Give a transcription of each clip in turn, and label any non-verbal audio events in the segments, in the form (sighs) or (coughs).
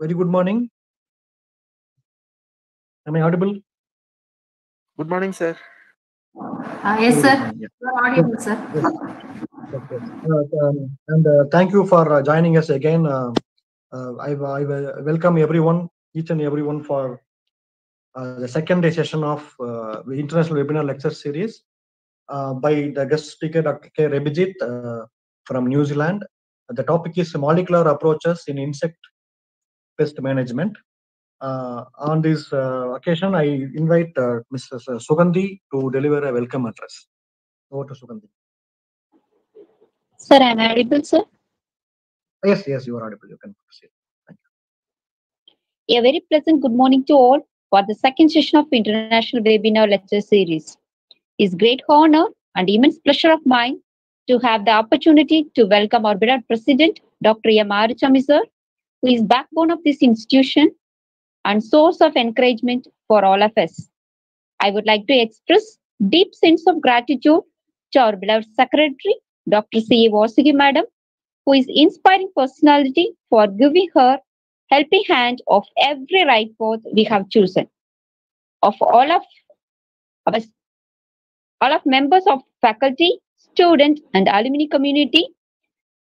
very good morning. Am I audible? Good morning, sir. Uh, yes, Very good sir. morning, yeah. You are audible, sir. Yes, yes. Uh, um, and uh, thank you for uh, joining us again. Uh, uh, I, I will welcome everyone, each and everyone, for uh, the second day session of uh, the International Webinar Lecture Series uh, by the guest speaker, Dr. K. Rebijit uh, from New Zealand. The topic is molecular approaches in insect pest management. Uh, on this uh, occasion, I invite uh, Mrs. Sugandhi to deliver a welcome address. Over to Sugandhi. Sir, am I audible, sir? Yes, yes, you are audible. You can proceed. Thank you. A very pleasant good morning to all for the second session of International Webinar Lecture Series. It's great honor and immense pleasure of mine to have the opportunity to welcome our beloved President, Dr. M. Aruchami, sir, who is backbone of this institution and source of encouragement for all of us. I would like to express deep sense of gratitude to our beloved Secretary, Dr. C. A. Vasugi, Madam, who is inspiring personality for giving her helping hand of every right path we have chosen. Of all of us, all of members of faculty, student, and alumni community,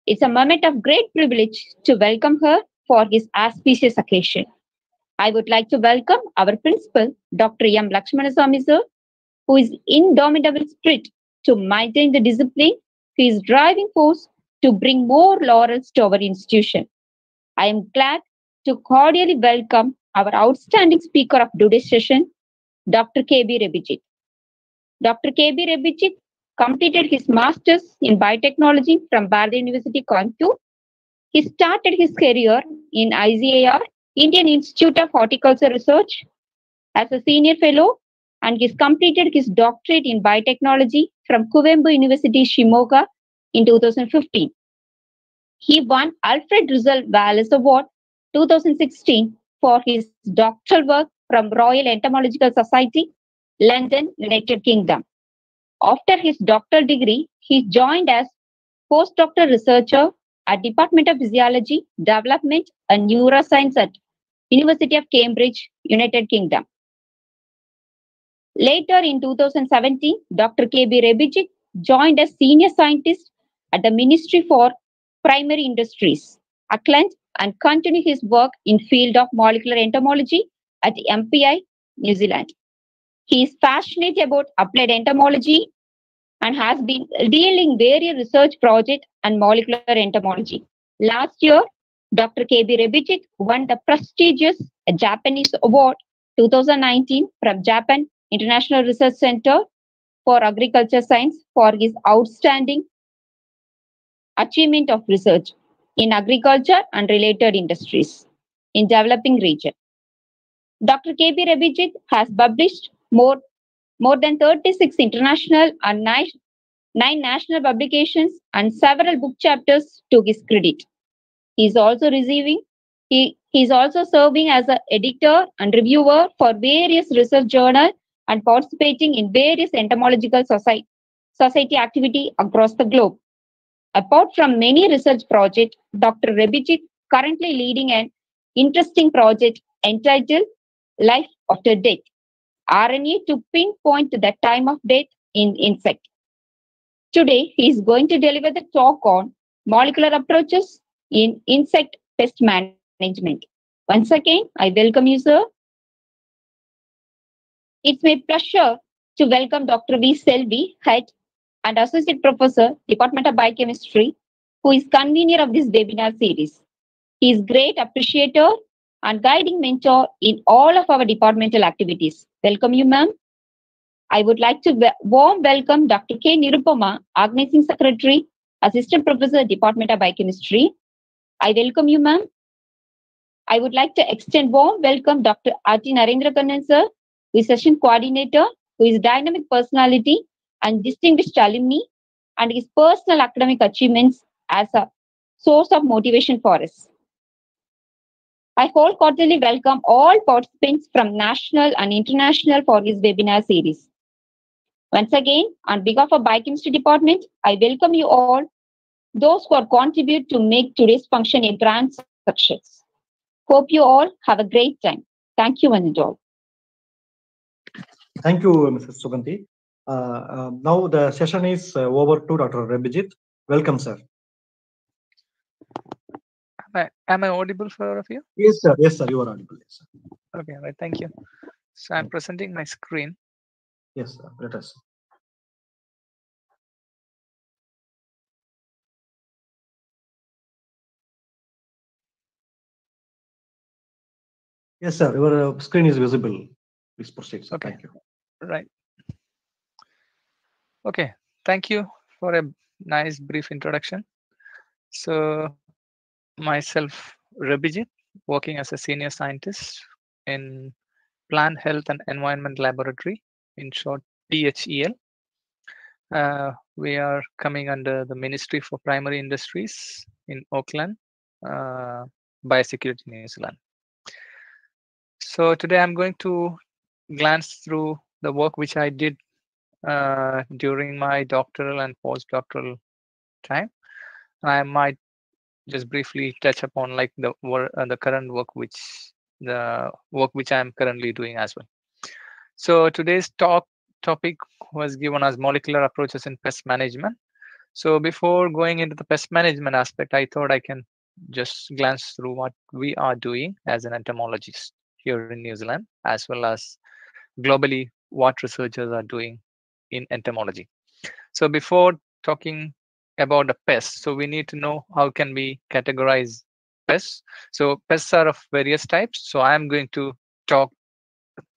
it's a moment of great privilege to welcome her for this auspicious occasion. I would like to welcome our principal, Dr. M. Lakshmanaswamy sir, who is indomitable spirit to maintain the discipline, who is driving force to bring more laurels to our institution. I am glad to cordially welcome our outstanding speaker of today's session, Dr. K.B. Rebijit. Dr. K.B. Rebijit completed his master's in biotechnology from Bharati University, Kanpur. He started his career in ICAR, Indian Institute of Horticulture Research, as a senior fellow, and he's completed his doctorate in biotechnology from Kuvempu University, Shimoga in 2015. He won Alfred Russel Wallace Award 2016 for his doctoral work from Royal Entomological Society, London, United Kingdom. After his doctoral degree, he joined as postdoctoral researcher at Department of Physiology, Development and Neuroscience at University of Cambridge, United Kingdom. Later in 2017, Dr. K.B. Rebijit joined as senior scientist at the Ministry for Primary Industries, Auckland, and continued his work in field of molecular entomology at MPI, New Zealand. He is passionate about applied entomology and has been leading various research projects and molecular entomology. Last year, Dr. K.B. Rebijit won the prestigious Japanese Award 2019 from Japan International Research Center for Agriculture Science for his outstanding achievement of research in agriculture and related industries in developing region. Dr. K.B. Rebijit has published more, more than 36 international and nine, national publications and several book chapters to his credit. He is also receiving, he, he is also serving as an editor and reviewer for various research journals and participating in various entomological society, society activity across the globe. Apart from many research projects, Dr. Rebijit currently leading an interesting project entitled Life After Death, RNA to pinpoint the time of death in insect. Today, he is going to deliver the talk on molecular approaches in insect pest management. Once again, I welcome you, sir. It's my pleasure to welcome Dr. V. Selvi, Head and Associate Professor, Department of Biochemistry, who is convener of this webinar series. He is great appreciator and guiding mentor in all of our departmental activities. Welcome you, ma'am. I would like to warm welcome Dr. K. Nirupama, Organizing Secretary, Assistant Professor, Department of Biochemistry. I welcome you, ma'am. I would like to extend warm welcome Dr. R.T. Narendra Kannan, sir, who is Session Coordinator, who is dynamic personality and distinguished alumni, and his personal academic achievements as a source of motivation for us. I wholeheartedly welcome all participants from national and international for this webinar series. Once again, on behalf of the Biochemistry Department, I welcome you all, those who have contributed to make today's function a grand success. Hope you all have a great time. Thank you, one and all. Thank you, Mrs. Sugandhi. Uh, uh, now the session is uh, over to Dr. Rebijit. Welcome, sir. Am I, am I audible for all of you? Yes, sir. Yes, sir. You are audible. Yes, sir. Okay, right. Thank you. So I'm presenting my screen. Yes, sir. Let us. Yes, sir. Your uh, screen is visible. Please proceed, sir. Okay. Thank you. Right. Okay. Thank you for a nice brief introduction. So myself, Rabijit, working as a senior scientist in Plant Health and Environment Laboratory, in short, PHEL. Uh, we are coming under the Ministry for Primary Industries in Auckland, uh, Biosecurity New Zealand. So today I'm going to glance through the work which I did uh, during my doctoral and postdoctoral time. I might just briefly touch upon like the uh, the current work which the work which I'm currently doing as well. So today's talk topic was given as molecular approaches in pest management. So before going into the pest management aspect, I thought I can just glance through what we are doing as an entomologist here in New Zealand, as well as globally what researchers are doing in entomology. So before talking about the pests, so we need to know how can we categorize pests. So pests are of various types. So I'm going to talk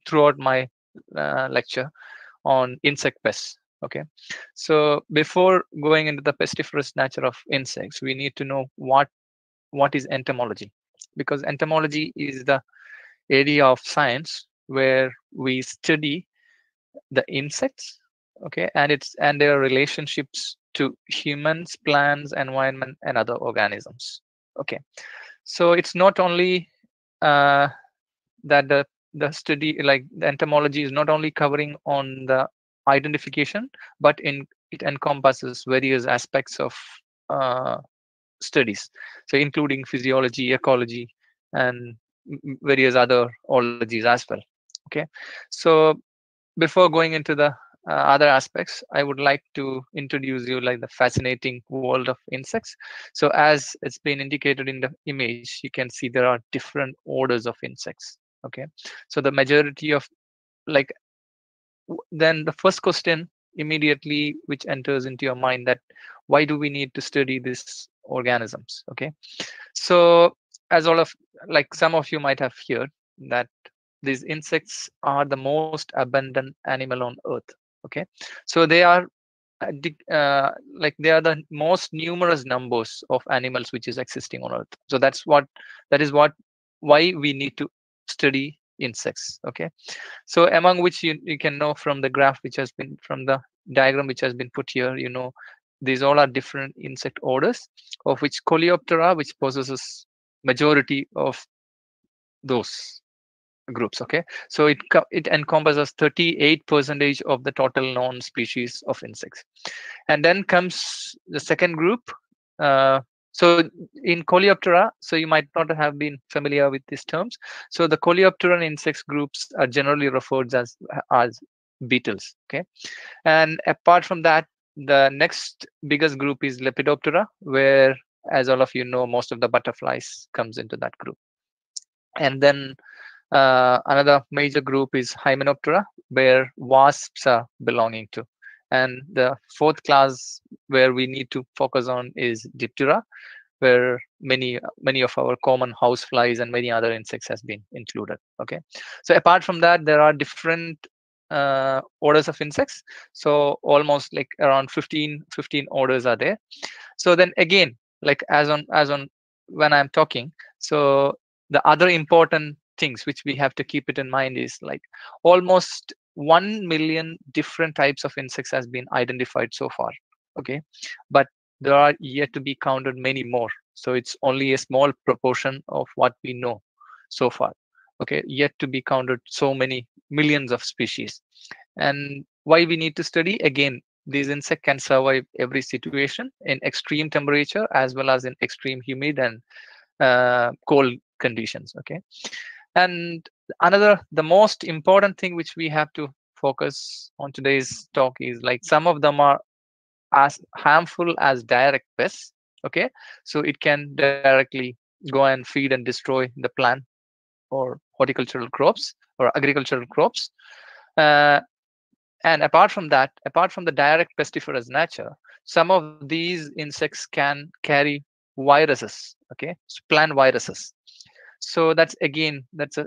throughout my uh, lecture on insect pests. Okay, so before going into the pestiferous nature of insects, we need to know what what is entomology, because entomology is the area of science where we study the insects okay and it's and their relationships to humans plants environment and other organisms. Okay. So it's not only uh, that the the study like the entomology is not only covering on the identification but in it encompasses various aspects of uh, studies. So including physiology ecology and various other ologies as well. Okay. So before going into the uh, other aspects i would like to introduce you like the fascinating world of insects. So as it's been indicated in the image you can see there are different orders of insects okay? So the majority of like then the first question immediately which enters into your mind that why do we need to study these organisms okay? So as all of like some of you might have heard that these insects are the most abundant animal on earth okay? So they are uh, like they are the most numerous numbers of animals which is existing on earth. So that's what that is what why we need to study insects okay? So among which you, you can know from the graph which has been from the diagram which has been put here you know these all are different insect orders of which coleoptera which possesses majority of those groups okay? So it it encompasses 38 percentage of the total known species of insects. And then comes the second group uh, so in coleoptera so you might not have been familiar with these terms. So the coleopteran insects groups are generally referred as as beetles okay? And apart from that the next biggest group is lepidoptera where as all of you know most of the butterflies comes into that group. And then uh, another major group is hymenoptera where wasps are belonging to. And the fourth class where we need to focus on is diptera where many many of our common house flies and many other insects has been included okay? So apart from that there are different uh, orders of insects. So almost like around 15 15 orders are there. So then again like as on as on when i'm talking so the other important things which we have to keep it in mind is like almost 1 million different types of insects has been identified so far okay? But there are yet to be counted many more. So it's only a small proportion of what we know so far okay? Yet to be counted so many millions of species. And why we need to study? Again these insects can survive every situation in extreme temperature as well as in extreme humid and uh, cold conditions okay and another the most important thing which we have to focus on today's talk is like some of them are as harmful as direct pests okay? So it can directly go and feed and destroy the plant or horticultural crops or agricultural crops. Uh, and apart from that apart from the direct pestiferous nature some of these insects can carry viruses okay? So plant viruses so that's again that's a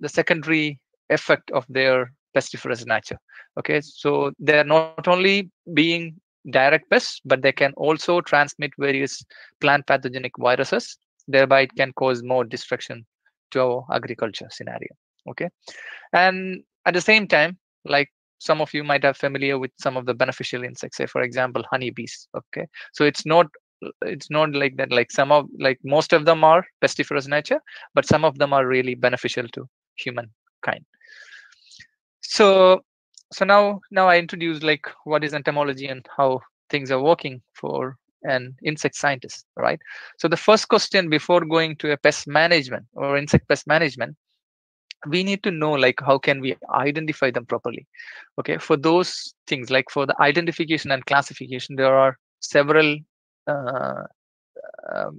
the secondary effect of their pestiferous nature okay? So they're not only being direct pests but they can also transmit various plant pathogenic viruses. Thereby it can cause more destruction to our agriculture scenario okay? And at the same time like some of you might have familiar with some of the beneficial insects say for example honeybees okay? So it's not it's not like that like some of like most of them are pestiferous nature but some of them are really beneficial to humankind so so now now i introduce like what is entomology and how things are working for an insect scientist right? So the first question before going to a pest management or insect pest management we need to know like how can we identify them properly? Okay for those things like for the identification and classification there are several uh, uh,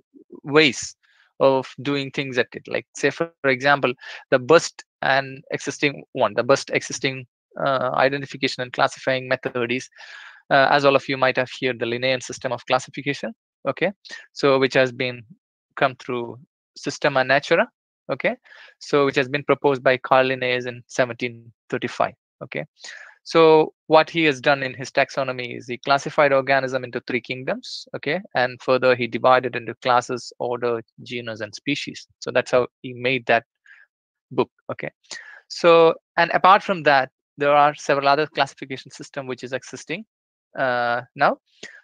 ways of doing things at it. Like say for example the best and existing one the best existing uh, identification and classifying method is uh, as all of you might have heard the linnaean system of classification okay? So which has been come through systema naturae okay? So which has been proposed by carl linnaeus in 1735 okay so what he has done in his taxonomy is he classified organism into three kingdoms okay? And further he divided into classes order genus and species. So that's how he made that book okay? So and apart from that there are several other classification system which is existing uh, now.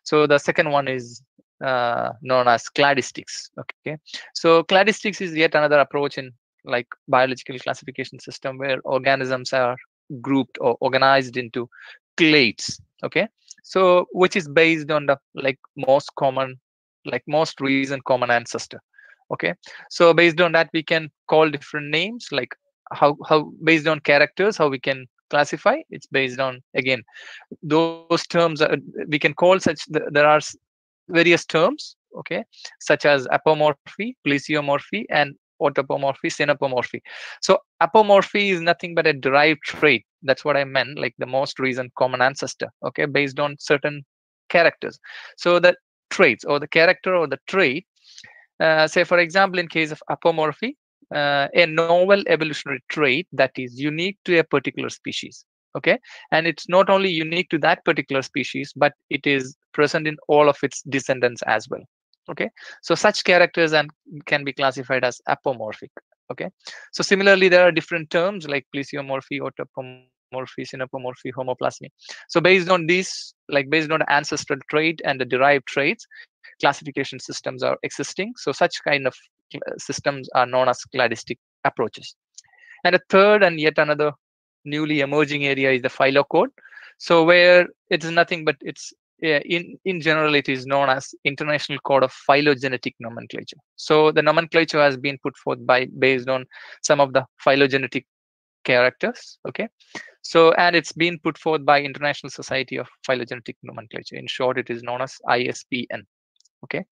So the second one is uh, known as cladistics okay? So cladistics is yet another approach in like biological classification system where organisms are grouped or organized into clades okay? So which is based on the like most common like most recent common ancestor okay? So based on that we can call different names like how how based on characters how we can classify. It's based on again those terms are, we can call such there are various terms okay? Such as apomorphy plesiomorphy and autapomorphy synapomorphy so apomorphy is nothing but a derived trait. That's what i meant like the most recent common ancestor okay based on certain characters. So the traits or the character or the trait uh, say for example in case of apomorphy uh, a novel evolutionary trait that is unique to a particular species okay? And it's not only unique to that particular species but it is present in all of its descendants as well okay? So such characters and can be classified as apomorphic okay? So similarly there are different terms like plesiomorphy autapomorphy synapomorphy homoplasy. So based on these like based on ancestral trait and the derived traits classification systems are existing. So such kind of uh, systems are known as cladistic approaches. And a third and yet another newly emerging area is the phylocode. So where it's nothing but it's in in general it is known as international code of phylogenetic nomenclature. So the nomenclature has been put forth by based on some of the phylogenetic characters okay? So and it's been put forth by international society of phylogenetic nomenclature. In short it is known as ispn okay?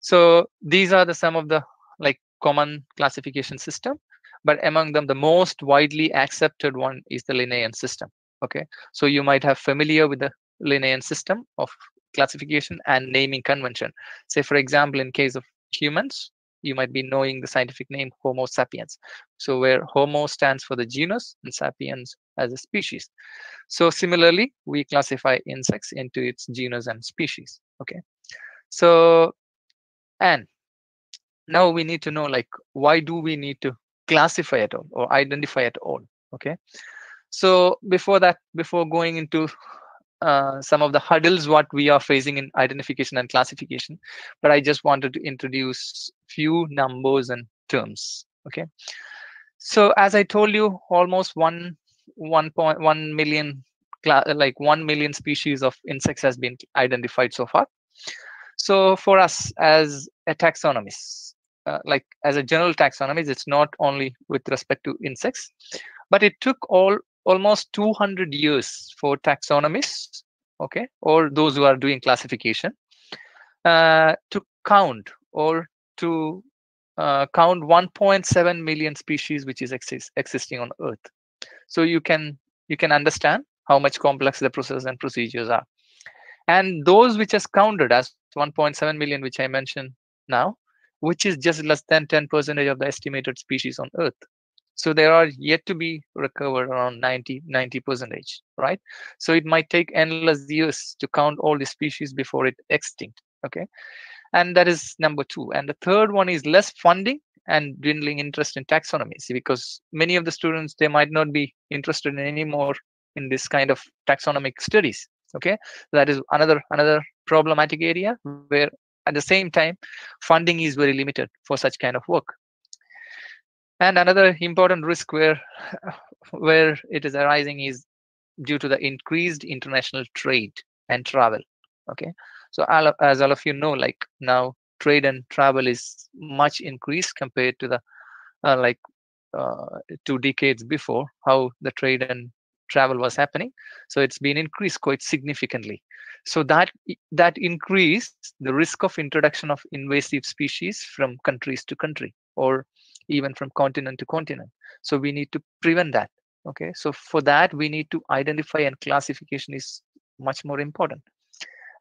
So these are the some of the like common classification system but among them the most widely accepted one is the linnaean system okay? So you might have familiar with the Linnaean system of classification and naming convention. Say, for example, in case of humans, you might be knowing the scientific name Homo sapiens. So where Homo stands for the genus and sapiens as a species. So similarly, we classify insects into its genus and species. Okay. So, and now we need to know like, why do we need to classify at all or identify at all? Okay. So before that, before going into uh, some of the hurdles what we are facing in identification and classification. But i just wanted to introduce few numbers and terms okay? So as i told you almost one 1.1 million like 1 million species of insects has been identified so far. So for us as a taxonomist uh, like as a general taxonomy, it's not only with respect to insects, but it took all almost 200 years for taxonomists, okay, or those who are doing classification, uh, to count or to uh, count 1.7 million species which is exist, existing on Earth. So you can you can understand how much complex the process and procedures are. And those which is counted as 1.7 million, which I mentioned now, which is just less than 10% of the estimated species on Earth. So there are yet to be recovered around 90, 90 percentage, right? So it might take endless years to count all the species before it extinct, okay? And that is number two. And the third one is less funding and dwindling interest in taxonomies because many of the students, they might not be interested in anymore in this kind of taxonomic studies, okay? That is another another problematic area where at the same time, funding is very limited for such kind of work. And another important risk where where it is arising is due to the increased international trade and travel. Okay, so all of, as all of you know, like now trade and travel is much increased compared to the uh, like uh, two decades before how the trade and travel was happening. So it's been increased quite significantly. So that that increased the risk of introduction of invasive species from countries to country or even from continent to continent. So we need to prevent that. Okay. So for that, we need to identify and classification is much more important.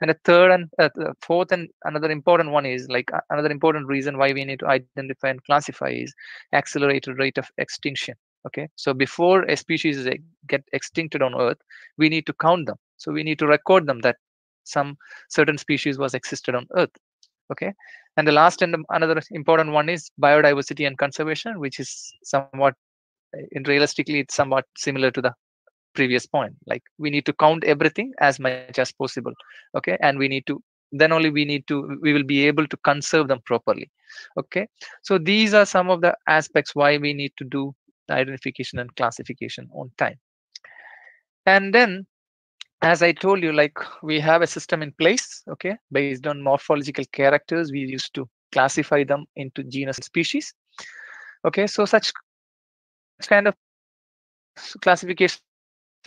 And a third and uh, fourth and another important one is like uh, another important reason why we need to identify and classify is accelerated rate of extinction. Okay. So before a species get extincted on Earth, we need to count them. So we need to record them that some certain species was existed on Earth. Okay. And the last and another important one is biodiversity and conservation, which is somewhat, eh, in realistically, it's somewhat similar to the previous point. Like we need to count everything as much as possible. Okay. And we need to, then only we need to, we will be able to conserve them properly. Okay. So these are some of the aspects why we need to do identification and classification on time. And then as I told you, like we have a system in place, okay, based on morphological characters, we used to classify them into genus and species. Okay, so such kind of classification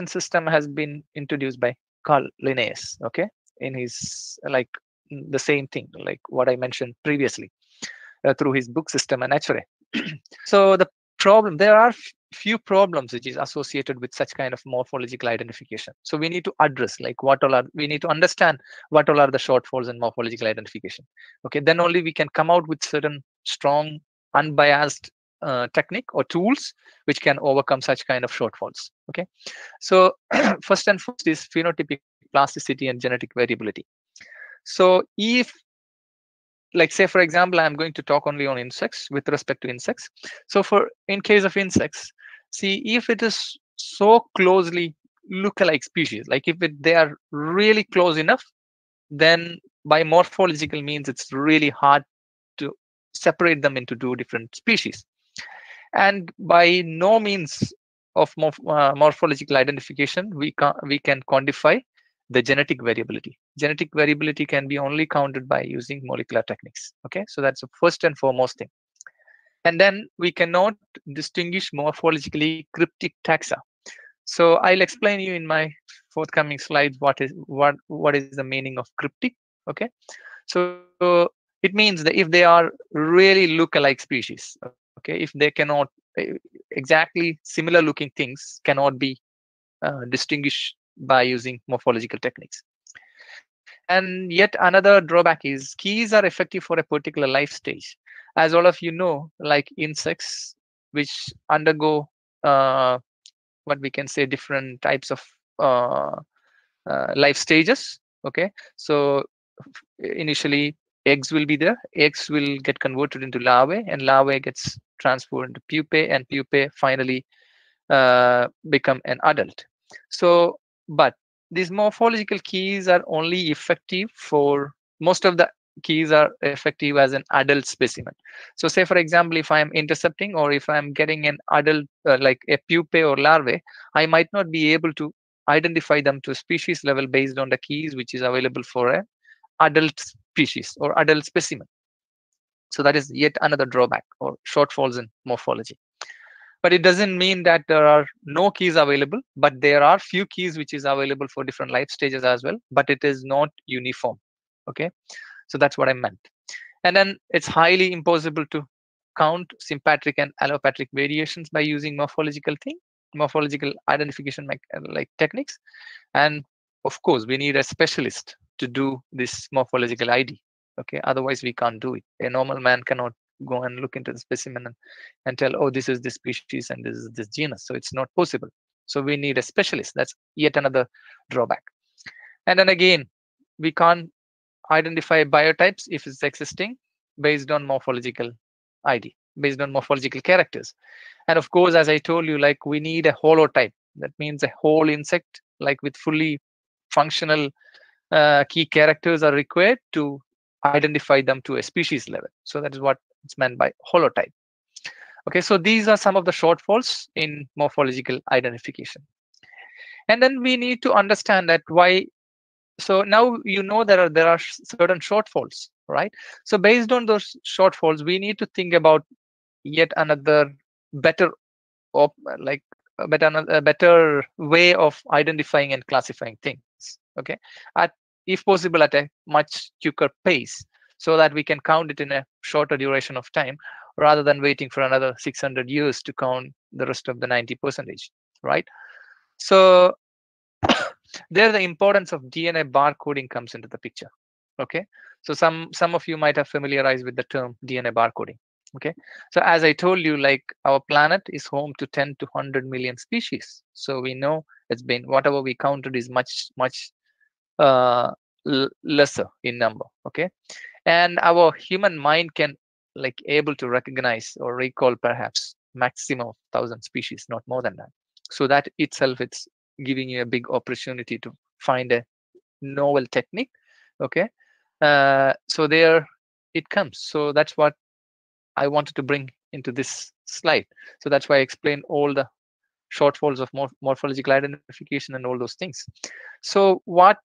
system has been introduced by Carl Linnaeus, okay, in his like the same thing, like what I mentioned previously, uh, through his book Systema Naturae. (clears throat) so the problem, there are few problems which is associated with such kind of morphological identification. So we need to address like what all are, we need to understand what all are the shortfalls in morphological identification. Okay, then only we can come out with certain strong, unbiased uh, technique or tools which can overcome such kind of shortfalls. Okay, so (clears throat) first and first is phenotypic plasticity and genetic variability. So if like say for example i'm going to talk only on insects with respect to insects so for in case of insects see if it is so closely look-alike species like if it, they are really close enough then by morphological means it's really hard to separate them into two different species. And by no means of morph uh, morphological identification we can we can quantify the genetic variability. Genetic variability can be only counted by using molecular techniques okay? So that's the first and foremost thing and then we cannot distinguish morphologically cryptic taxa. So I'll explain you in my forthcoming slides what is what what is the meaning of cryptic. Okay, so it means that if they are really look-alike species, okay, if they cannot eh, exactly similar looking things cannot be uh, distinguished by using morphological techniques. And yet another drawback is keys are effective for a particular life stage as all of you know, like insects, which undergo uh, what we can say different types of uh, uh, life stages. Okay, so initially eggs will be there. Eggs will get converted into larvae, and larvae gets transferred into pupae, and pupae finally uh, become an adult. So, but these morphological keys are only effective for most of the keys are effective as an adult specimen. So say, for example, if I'm intercepting or if I'm getting an adult, uh, like a pupae or larvae, I might not be able to identify them to species level based on the keys which is available for an adult species or adult specimen. So that is yet another drawback or shortfalls in morphology. But it doesn't mean that there are no keys available, but there are few keys which is available for different life stages as well, but it is not uniform. Okay, so that's what I meant. And then it's highly impossible to count sympatric and allopatric variations by using morphological thing, morphological identification uh, like techniques. And of course, we need a specialist to do this morphological ID. Okay, otherwise we can't do it. A normal man cannot go and look into the specimen and, and tell, oh, this is this species and this is this genus. So it's not possible. So we need a specialist. That's yet another drawback. And then again, we can't identify biotypes if it's existing based on morphological ID, based on morphological characters. And of course, as I told you, like we need a holotype. That means a whole insect, like with fully functional uh, key characters are required to identify them to a species level. So that is what it's meant by holotype. Okay, so these are some of the shortfalls in morphological identification. And then we need to understand that why. So now you know there are there are certain shortfalls, right? So based on those shortfalls, we need to think about yet another better, op, like a better a better way of identifying and classifying things. Okay, at if possible at a much quicker pace so that we can count it in a shorter duration of time rather than waiting for another 600 years to count the rest of the 90 percentage right so there the importance of dna barcoding comes into the picture okay? So some some of you might have familiarized with the term dna barcoding okay? So as i told you like our planet is home to 10 to 100 million species. So we know it's been whatever we counted is much much uh, lesser in number okay? And our human mind can like able to recognize or recall perhaps maximum thousand species not more than that. So that itself it's giving you a big opportunity to find a novel technique okay? Uh, so there it comes. So that's what i wanted to bring into this slide. So that's why i explained all the shortfalls of morph morphological identification and all those things. So what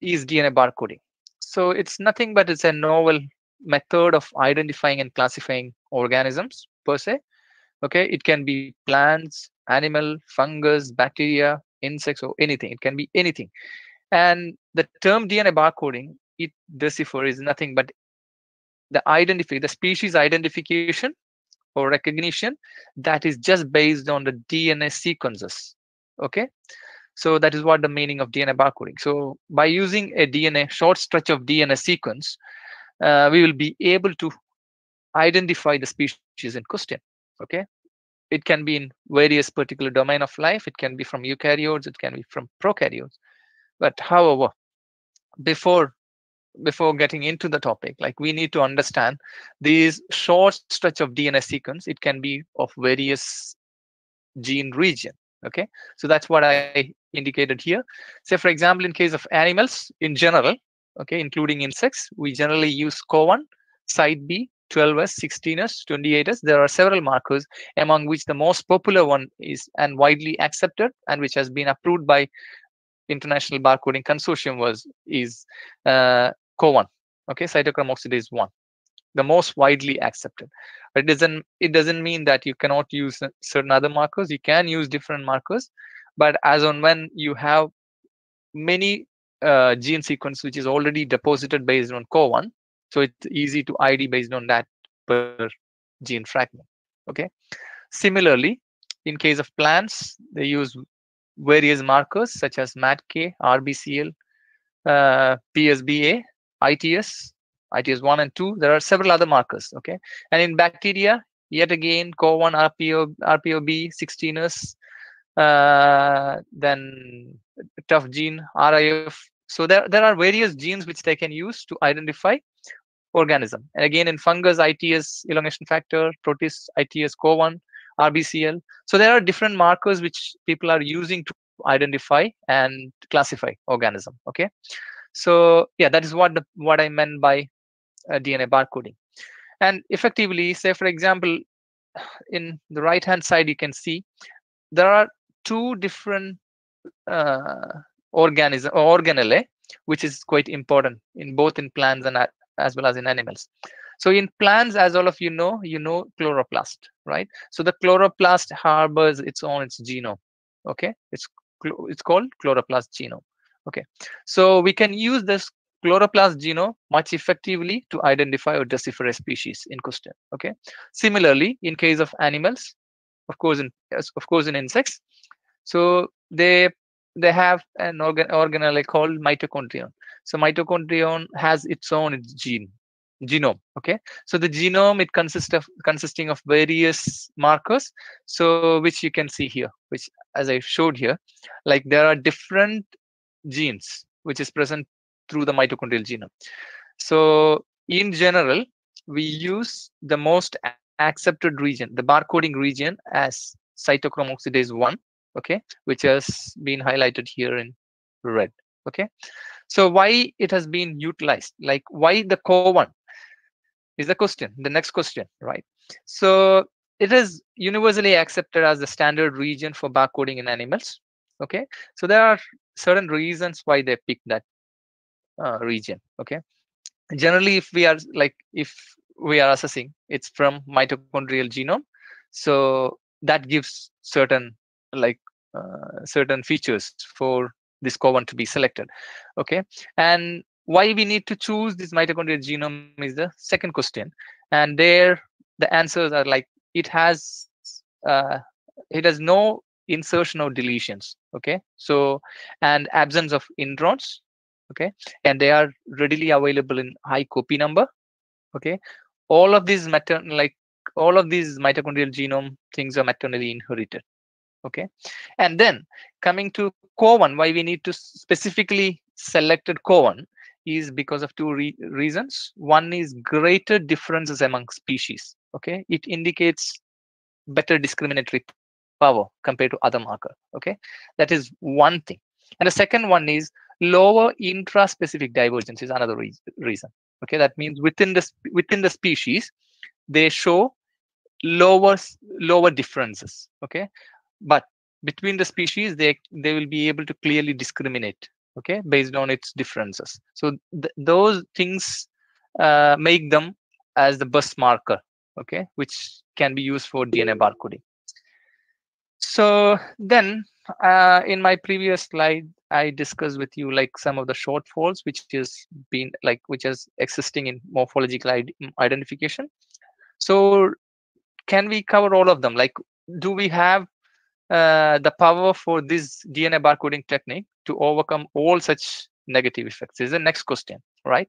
is dna barcoding? So it's nothing but it's a novel method of identifying and classifying organisms per se. Okay, it can be plants, animal, fungus, bacteria, insects, or anything. It can be anything. And the term DNA barcoding, it decipher is nothing but the identify the species identification or recognition that is just based on the DNA sequences. Okay, so that is what the meaning of DNA barcoding. So by using a DNA short stretch of DNA sequence, uh, we will be able to identify the species in question. Okay, it can be in various particular domain of life. It can be from eukaryotes. It can be from prokaryotes. But however, before before getting into the topic, like we need to understand these short stretch of DNA sequence. It can be of various gene region okay so that's what i indicated here say for example in case of animals in general okay including insects we generally use co1 cyt b 12s 16s 28s there are several markers among which the most popular one is and widely accepted and which has been approved by international barcoding consortium was is uh, co1 okay cytochrome oxidase 1 the most widely accepted. But it doesn't it doesn't mean that you cannot use certain other markers you can use different markers but as on when you have many uh, gene sequence which is already deposited based on co1 so it's easy to id based on that per gene fragment okay similarly in case of plants they use various markers such as matk rbcl uh, psba its ITS 1 and 2. There are several other markers, okay? And in bacteria, yet again, CO1, RPO, RPOB, 16S, uh, then tuf gene, RIF. So there, there are various genes which they can use to identify organism. And again, in fungus, ITS, elongation factor, protists, ITS, CO1, RBCL. So there are different markers which people are using to identify and classify organism, okay? So yeah, that is what the, what I meant by uh, DNA barcoding. And effectively, say for example, in the right hand side, you can see there are two different uh, organism or organelle, which is quite important in both in plants and as well as in animals. So in plants, as all of you know, you know chloroplast, right? So the chloroplast harbors its own its genome. Okay, it's it's called chloroplast genome. Okay, so we can use this chloroplast genome much effectively to identify or decipher a species in question. Okay, similarly, in case of animals, of course, in of course in insects, so they they have an organ organelle called mitochondrion. So mitochondrion has its own its gene genome okay? So the genome it consists of consisting of various markers so which you can see here which as i showed here like there are different genes which is present through the mitochondrial genome. So in general we use the most accepted region the barcoding region as cytochrome oxidase 1 okay? Which has been highlighted here in red okay so why it has been utilized? Like why the co1 is the question the next question right? So it is universally accepted as the standard region for barcoding in animals okay? So there are certain reasons why they pick that uh, region okay? Generally if we are like if we are assessing it's from mitochondrial genome. So that gives certain like uh, certain features for this co1 to be selected okay? And why we need to choose this mitochondrial genome is the second question. And there the answers are like it has uh, it has no insertion or deletions okay? So and absence of introns okay? And they are readily available in high copy number okay? All of these matter like all of these mitochondrial genome things are maternally inherited okay? And then coming to co1 why we need to specifically selected co1 is because of two re reasons. One is greater differences among species okay? It indicates better discriminatory power compared to other marker okay? That is one thing. And the second one is lower intra-specific divergence is another re reason okay? That means within the within the species they show lower lower differences okay? But between the species they they will be able to clearly discriminate okay based on its differences. So th those things uh, make them as the bus marker okay which can be used for dna barcoding. So then uh, in my previous slide i discussed with you like some of the shortfalls which is been like which is existing in morphological identification. So can we cover all of them? Like do we have uh, the power for this DNA barcoding technique to overcome all such negative effects is the next question, right?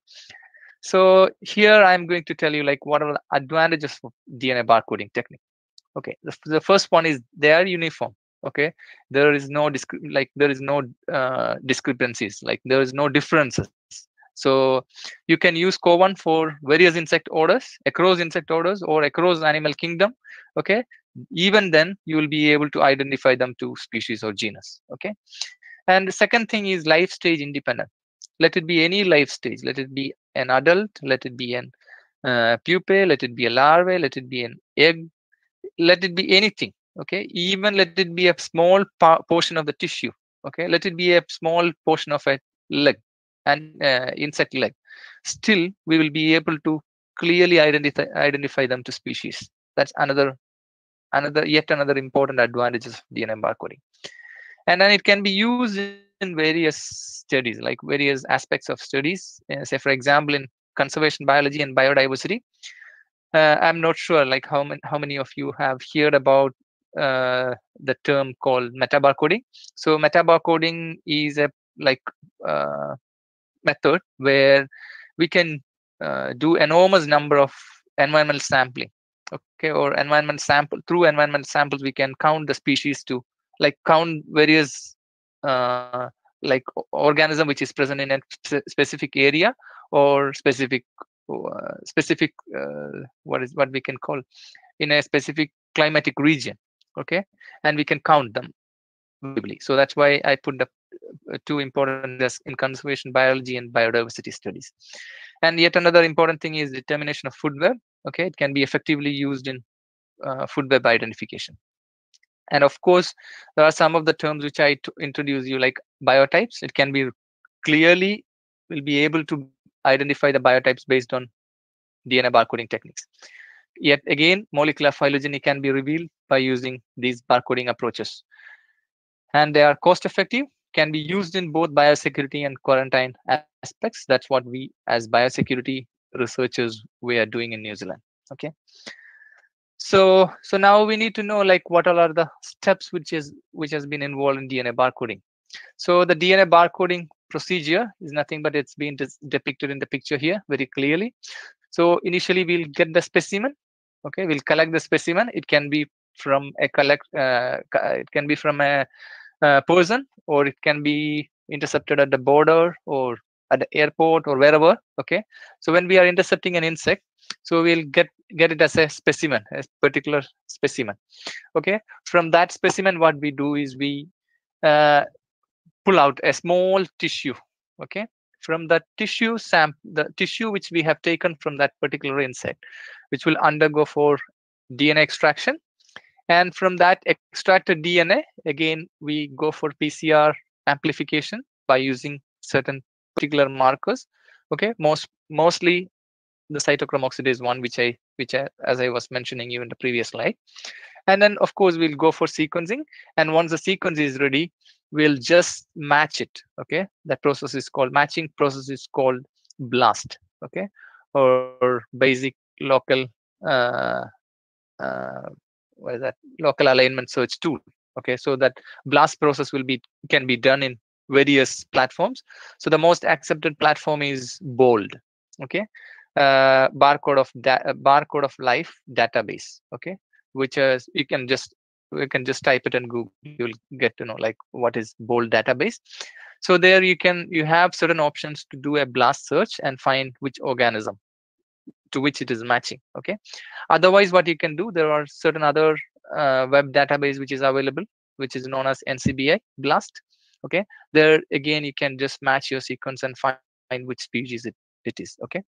So here I'm going to tell you like what are the advantages of DNA barcoding technique. Okay, the, the first one is they are uniform. Okay, there is no like there is no uh, discrepancies, like there is no differences. So you can use CO1 for various insect orders, across insect orders, or across animal kingdom. Okay, even then you will be able to identify them to species or genus okay? And the second thing is life stage independent. Let it be any life stage. Let it be an adult let it be an uh, pupae let it be a larvae let it be an egg let it be anything okay? Even let it be a small portion of the tissue okay? Let it be a small portion of a leg and uh, insect leg still we will be able to clearly identify identify them to species that's another another yet another important advantages of DNA barcoding. And then it can be used in various studies, like various aspects of studies. Uh, say, for example, in conservation biology and biodiversity. Uh, I'm not sure, like how many how many of you have heard about uh, the term called metabarcoding. So metabarcoding is a like uh, method where we can uh, do enormous number of environmental sampling okay or environment sample through environment samples we can count the species to like count various uh, like organism which is present in a specific area or specific uh, specific uh, what is what we can call in a specific climatic region okay and we can count them so that's why i put the two important in conservation biology and biodiversity studies and yet another important thing is determination of food web okay it can be effectively used in uh, food web identification and of course there are some of the terms which I introduce you like biotypes it can be clearly will be able to identify the biotypes based on DNA barcoding techniques. Yet again, molecular phylogeny can be revealed by using these barcoding approaches. And they are cost effective, can be used in both biosecurity and quarantine aspects. That's what we as biosecurity researchers, we are doing in New Zealand, okay? So, so now we need to know like what all are the steps which is which has been involved in DNA barcoding. So the DNA barcoding procedure is nothing but it's been depicted in the picture here very clearly. So initially we'll get the specimen. Okay, we'll collect the specimen. It can be from a collect. Uh, it can be from a, a person, or it can be intercepted at the border or at the airport or wherever. Okay, so when we are intercepting an insect, so we'll get get it as a specimen, a particular specimen. Okay, from that specimen, what we do is we uh, pull out a small tissue okay from the tissue sample the tissue which we have taken from that particular insect which will undergo for dna extraction and from that extracted dna again we go for pcr amplification by using certain particular markers. Okay most mostly the cytochrome oxidase one which i which I, as i was mentioning you in the previous slide. And then of course we'll go for sequencing. And once the sequence is ready we'll just match it. Okay that process is called matching process is called blast. Okay or, basic local uh, uh, what is that? Local alignment search tool. Okay so that blast process will be can be done in various platforms. So the most accepted platform is bold. Okay uh, barcode of da- barcode of life database. Okay which is you can just you can just type it in google you'll get to know like what is bold database. So there you can you have certain options to do a blast search and find which organism to which it is matching okay? Otherwise what you can do there are certain other uh, web database which is available which is known as ncbi blast okay? There again you can just match your sequence and find which species it, it is okay?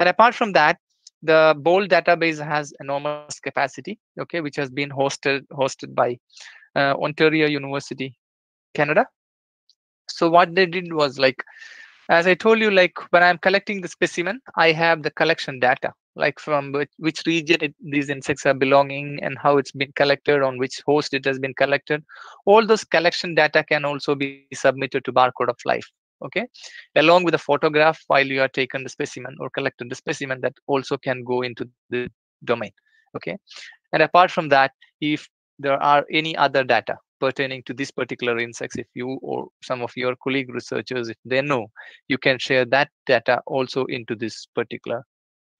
And apart from that the bold database has enormous capacity okay which has been hosted hosted by uh, ontario university canada. So what they did was like as i told you like when i'm collecting the specimen i have the collection data like from which, which region it, these insects are belonging and how it's been collected on which host it has been collected. All those collection data can also be submitted to barcode of life okay? Along with a photograph while you are taking the specimen or collected the specimen that also can go into the domain okay? And apart from that if there are any other data pertaining to this particular insects if you or some of your colleague researchers if they know you can share that data also into this particular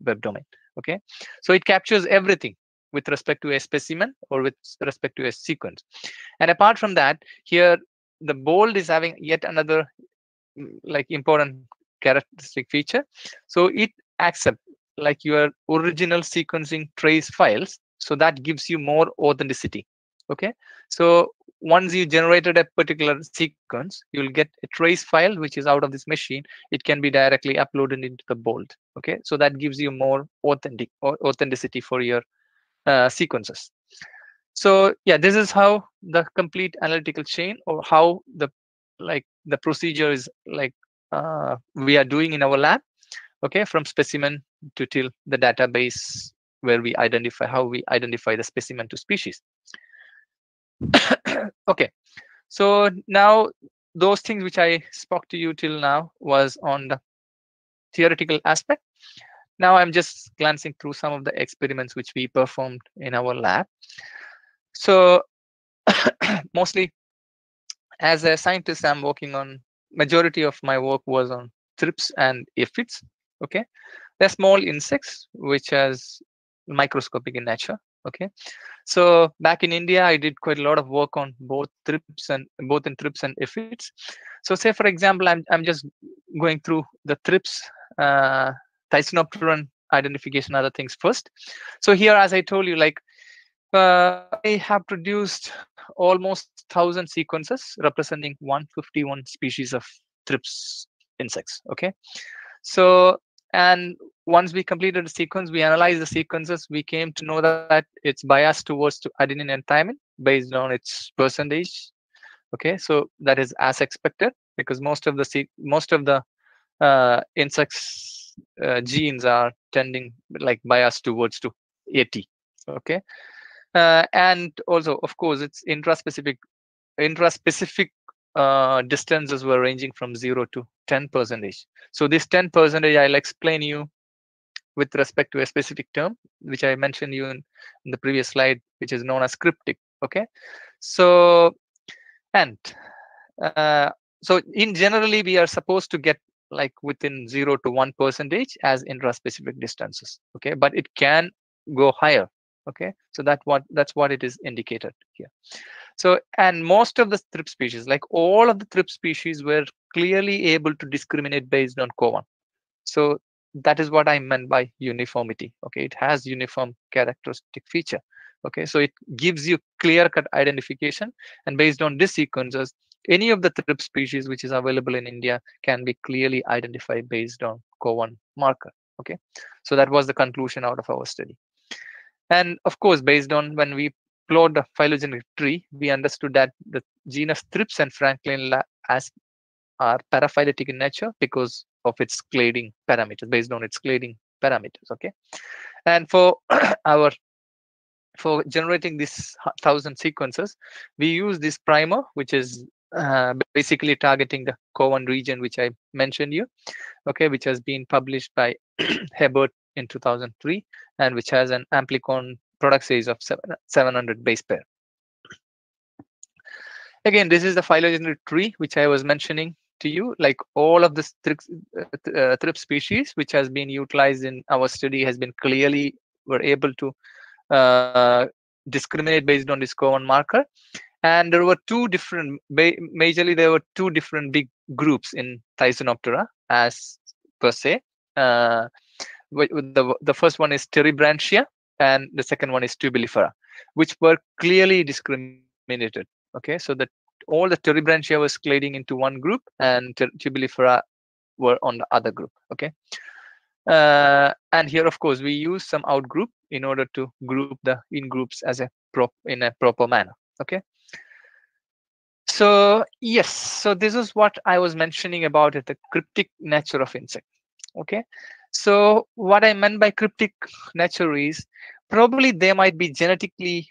web domain okay? So it captures everything with respect to a specimen or with respect to a sequence. And apart from that here the bold is having yet another mm, like important characteristic feature. So it accept like your original sequencing trace files so that gives you more authenticity okay? So once you generated a particular sequence you'll get a trace file which is out of this machine. It can be directly uploaded into the BOLD. okay? So that gives you more authentic authenticity for your uh, sequences. So yeah this is how the complete analytical chain or how the like the procedure is like uh, we are doing in our lab okay? From specimen to till the database where we identify how we identify the specimen to species (coughs) okay so now those things which i spoke to you till now was on the theoretical aspect now i'm just glancing through some of the experiments which we performed in our lab so (coughs) mostly as a scientist, I'm working on majority of my work was on thrips and aphids. Okay, they're small insects which has microscopic in nature. Okay, so back in India, I did quite a lot of work on both thrips and both in thrips and aphids. So say for example, I'm I'm just going through the thrips uh, Thysanopteran identification, other things first. So here, as I told you, like uh, I have produced almost 1000 sequences representing 151 species of thrips insects okay so and once we completed the sequence we analyzed the sequences we came to know that it's biased towards to adenine and thymine based on its percentage. Okay so that is as expected because most of the most of the uh, insects uh, genes are tending like bias towards to 80 okay uh, and also of course it's intraspecific intraspecific uh, distances were ranging from 0 to 10 percentage. So this 10 percentage i'll explain you with respect to a specific term which i mentioned you in, in the previous slide which is known as cryptic okay? So and uh, so in generally we are supposed to get like within 0 to 1 percentage as intraspecific distances okay? But it can go higher okay? So that what that's what it is indicated here so and most of the thrip species like all of the thrip species were clearly able to discriminate based on co1 so that is what i meant by uniformity okay? It has uniform characteristic feature okay? So it gives you clear cut identification and based on this sequences any of the thrip species which is available in india can be clearly identified based on co1 marker okay? So that was the conclusion out of our study. And of course based on when we plot the phylogenetic tree we understood that the genus thrips and franklin as are paraphyletic in nature because of its clade parameters based on its clade parameters okay? And for (clears throat) our for generating this thousand sequences we use this primer which is uh, basically targeting the co1 region which i mentioned you okay which has been published by (clears throat) hebert in 2003 and which has an amplicon product size of 700 base pair. Again this is the phylogenetic tree which i was mentioning to you like all of the thrip, uh, thrip species which has been utilized in our study has been clearly were able to uh, discriminate based on this co1 marker. And there were two different majorly there were two different big groups in Thysanoptera as per se. Uh, the, the first one is Terebrantia and the second one is Tubulifera which were clearly discriminated okay? So that all the Terebrantia was clading into one group and Tubulifera were on the other group okay? Uh, and here of course we use some outgroup in order to group the in groups as a prop in a proper manner okay? So yes so this is what i was mentioning about it, the cryptic nature of insect okay? So what i meant by cryptic nature is probably they might be genetically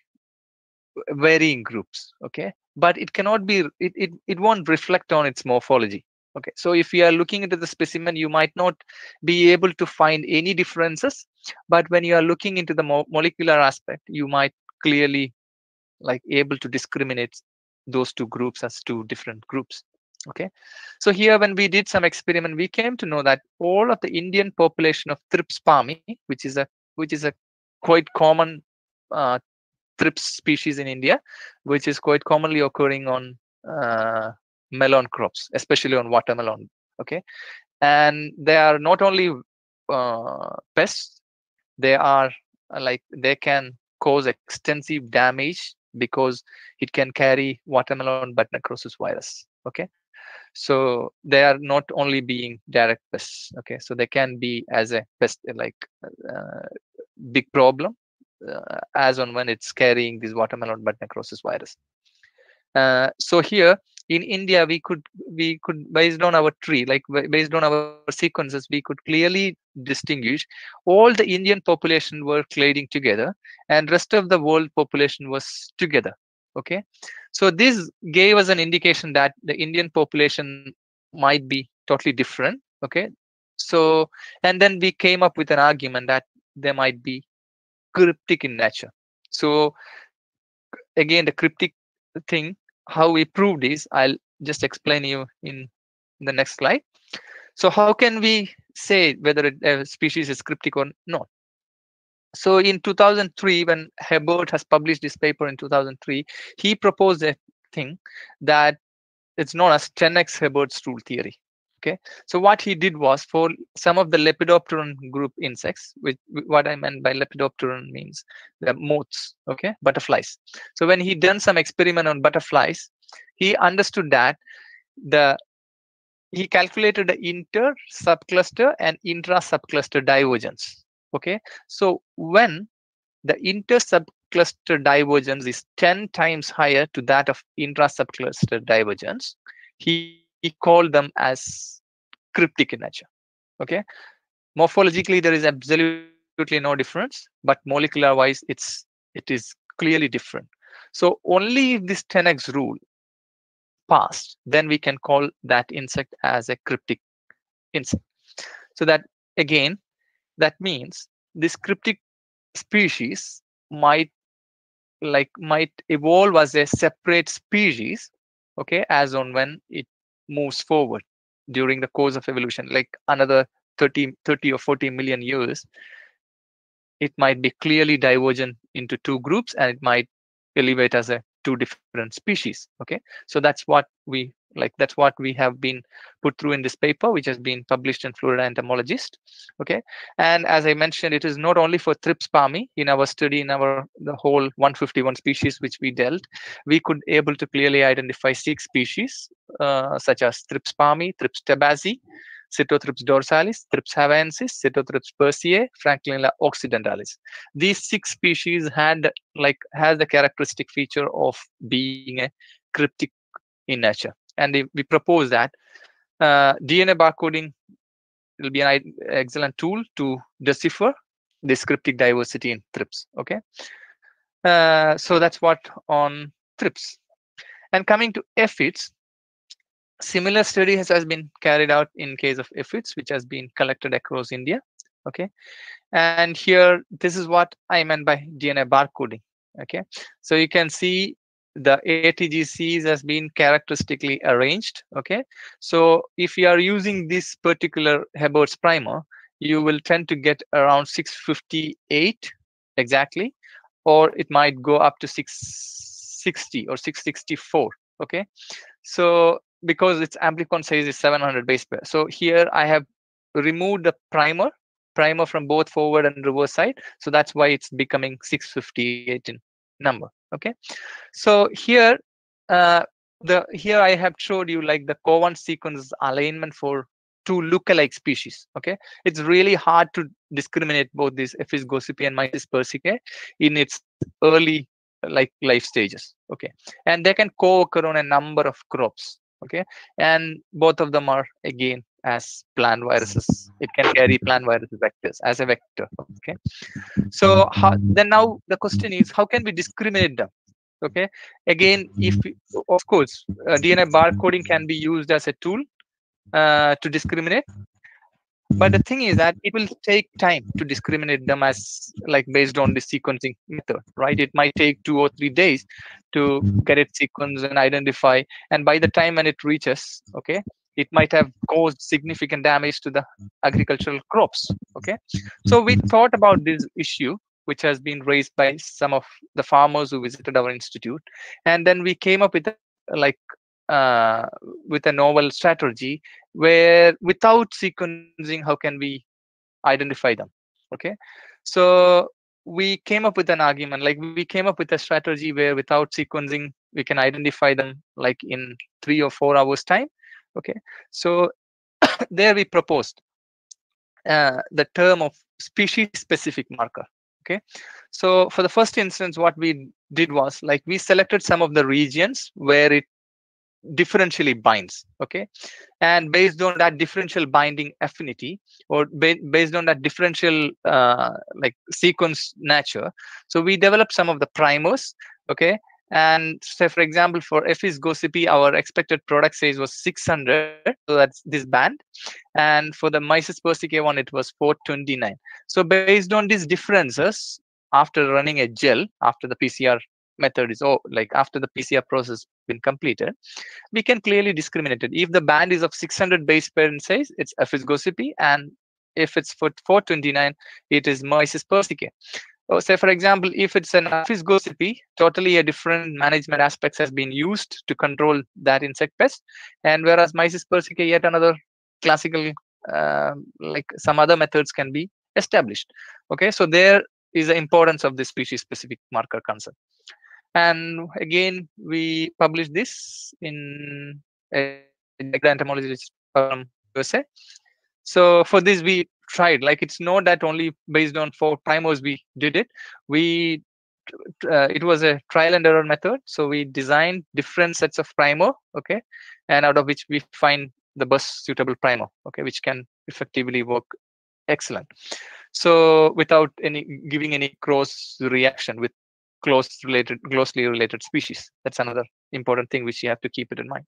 varying groups okay? But it cannot be it, it, it won't reflect on its morphology okay? So if you are looking into the specimen you might not be able to find any differences but when you are looking into the mo molecular aspect you might clearly like able to discriminate those two groups as two different groups okay? So here when we did some experiment we came to know that all of the indian population of thrips palmi which is a which is a quite common uh, thrips species in india which is quite commonly occurring on uh, melon crops especially on watermelon okay? And they are not only uh, pests they are uh, like they can cause extensive damage because it can carry watermelon bud necrosis virus okay? So they are not only being direct pests okay? So they can be as a pest like uh, big problem uh, as on when it's carrying this watermelon bud necrosis virus. Uh, so here in india we could we could based on our tree like based on our sequences we could clearly distinguish all the indian population were clading together and rest of the world population was together okay? So this gave us an indication that the indian population might be totally different okay? So and then we came up with an argument that they might be cryptic in nature. So again the cryptic thing how we prove this i'll just explain you in the next slide. So how can we say whether a species is cryptic or not? So in 2003 when hebert has published this paper in 2003 he proposed a thing that it's known as 10x hebert's rule theory okay. So what he did was for some of the lepidopteran group insects which what i meant by lepidopteran means the moths okay butterflies. So when he done some experiment on butterflies he understood that the he calculated the inter subcluster and intra subcluster divergence okay. So when the inter subcluster divergence is 10 times higher to that of intra subcluster divergence he, he called them as cryptic in nature okay? Morphologically there is absolutely no difference but molecular wise it's it is clearly different. So only if this 10x rule passed then we can call that insect as a cryptic insect. So that again that means this cryptic species might like might evolve as a separate species okay as on when it moves forward during the course of evolution like another 30 30 or 40 million years it might be clearly divergent into two groups and it might elevate as a two different species okay? So that's what we like that's what we have been put through in this paper which has been published in florida entomologist okay? And as i mentioned it is not only for thrips palmi in our study in our the whole 151 species which we dealt. We could able to clearly identify six species uh, such as thrips palmi thrips tabaci Scirtothrips dorsalis, Thrips hawaiiensis, Scirtothrips perseae, Frankliniella occidentalis. These six species had like has the characteristic feature of being a cryptic in nature, and they, we propose that uh, DNA barcoding will be an excellent tool to decipher this cryptic diversity in thrips. Okay, uh, so that's what on thrips. And coming to aphids, similar study has, has been carried out in case of aphids, which has been collected across India. Okay, and here this is what I meant by DNA barcoding. Okay, so you can see the ATGCs has been characteristically arranged. Okay, so if you are using this particular Hebert's primer, you will tend to get around 658 exactly, or it might go up to 660 or 664. Okay, so because its amplicon size is 700 base pair. So here I have removed the primer, primer from both forward and reverse side. So that's why it's becoming 658 in number. Okay. So here, uh, the here I have showed you like the covariance sequence alignment for two lookalike species. Okay. It's really hard to discriminate both these Aphis gossypii and Myzus persicae in its early like life stages. Okay. And they can co-occur on a number of crops okay and both of them are again as plant viruses. It can carry plant virus vectors as a vector okay? So how, then now the question is how can we discriminate them okay? Again if of course uh, dna barcoding can be used as a tool uh, to discriminate. But the thing is that it will take time to discriminate them as like based on the sequencing method right? It might take two or three days to get it sequenced and identify and by the time when it reaches okay it might have caused significant damage to the agricultural crops okay? So we thought about this issue which has been raised by some of the farmers who visited our institute and then we came up with a, like uh, with a novel strategy where without sequencing how can we identify them okay? So we came up with an argument like we came up with a strategy where without sequencing we can identify them like in three or four hours time okay. So (coughs) there we proposed uh, the term of species specific marker okay? So for the first instance what we did was like we selected some of the regions where it differentially binds okay? And based on that differential binding affinity or ba based on that differential uh, like sequence nature so we developed some of the primers okay and say for example for Aphis gossypii our expected product size was 600 so that's this band and for the myzus persicae one it was 429 so based on these differences after running a gel after the pcr method is oh like after the pcr process been completed, we can clearly discriminate it. If the band is of 600 base pair in size, it's Aphis gossypii, and if it's for 429, it is Myzus persicae. Oh, say for example, if it's an Aphis gossypii, totally a different management aspects has been used to control that insect pest, and whereas Myzus persicae, yet another classical, uh, like some other methods can be established. Okay, so there is the importance of the species-specific marker concept and again we published this in a entomologist from USA. So for this we tried like it's not that only based on four primers we did it. We uh, it was a trial and error method. So we designed different sets of primer, okay, and out of which we find the best suitable primer, okay, which can effectively work excellent. So without any giving any cross reaction with close related, closely related species. That's another important thing which you have to keep it in mind.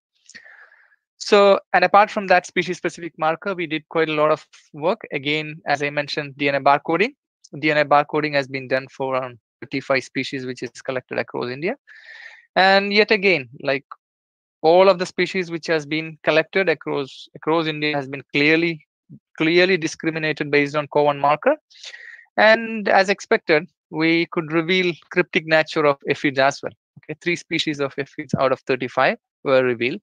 So, and apart from that species specific marker, we did quite a lot of work. Again, as I mentioned, DNA barcoding. DNA barcoding has been done for around 55 species, which is collected across India. And yet again, like all of the species which has been collected across across India has been clearly clearly discriminated based on CO1 marker. And as expected, we could reveal cryptic nature of aphids as well. Okay, three species of aphids out of 35 were revealed,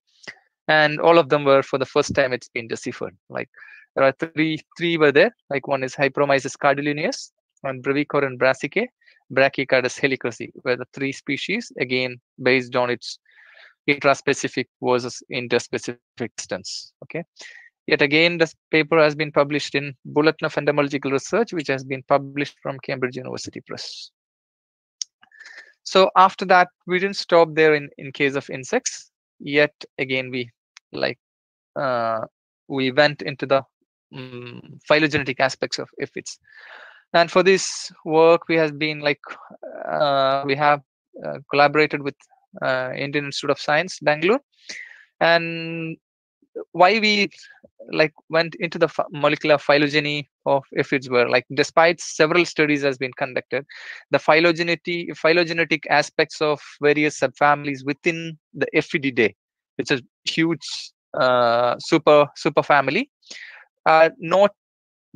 and all of them were for the first time it's been deciphered. Like there are three, three were there. Like one is Hyperomyzus carduellinus, and Brevicoryne brassicae, Brachycaudus helichrysi were the three species again based on its intraspecific versus interspecific distance. Okay, Yet again, this paper has been published in Bulletin of Entomological Research, which has been published from Cambridge University Press. So after that, we didn't stop there in, in case of insects. Yet again, we like uh, we went into the um, phylogenetic aspects of aphids. And for this work, we have been like uh, we have uh, collaborated with uh, Indian Institute of Science, Bangalore, and why we like went into the molecular phylogeny of aphids were like despite several studies has been conducted the phylogenetic phylogenetic aspects of various subfamilies within the aphididae it's a huge uh, super super family are not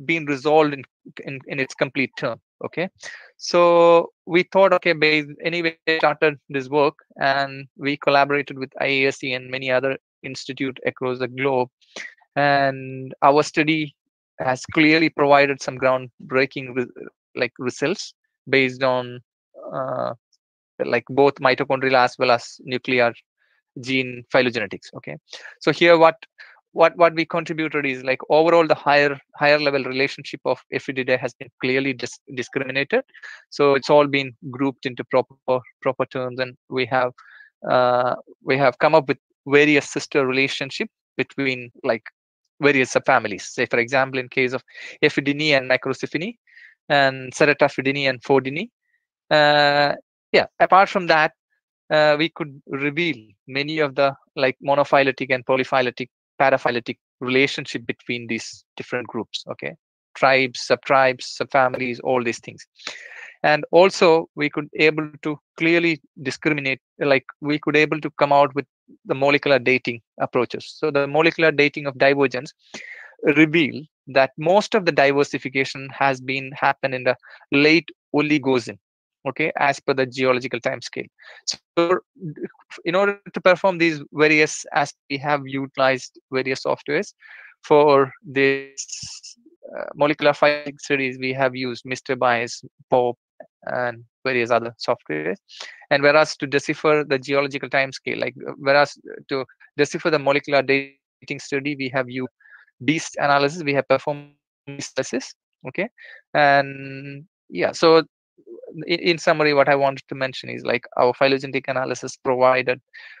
being resolved in, in in its complete term okay? So we thought okay based anyway started this work and we collaborated with IISc and many other institute across the globe. And our study has clearly provided some groundbreaking re like results based on uh, like both mitochondrial as well as nuclear gene phylogenetics okay? So here what what what we contributed is like overall the higher higher level relationship of aphididae has been clearly dis discriminated. So it's all been grouped into proper proper terms and we have uh, we have come up with various sister relationship between like various subfamilies. Say, for example, in case of Aphidae and Microcyphinae and Ceratophidae and Phodinae. Uh, yeah, apart from that, uh, we could reveal many of the like monophyletic and polyphyletic, paraphyletic relationship between these different groups. Okay, tribes, subtribes, subfamilies, all these things and also we could able to clearly discriminate like we could able to come out with the molecular dating approaches. So the molecular dating of divergence reveal that most of the diversification has been happened in the late oligocene okay as per the geological time scale so in order to perform these various as we have utilized various softwares for this uh, molecular phylogenetic studies we have used mr bias PAUP and various other softwares. And whereas to decipher the geological time scale, like uh, whereas to decipher the molecular dating study, we have used beast analysis, we have performed analysis. Okay. And yeah, so in, summary, what I wanted to mention is like our phylogenetic analysis provided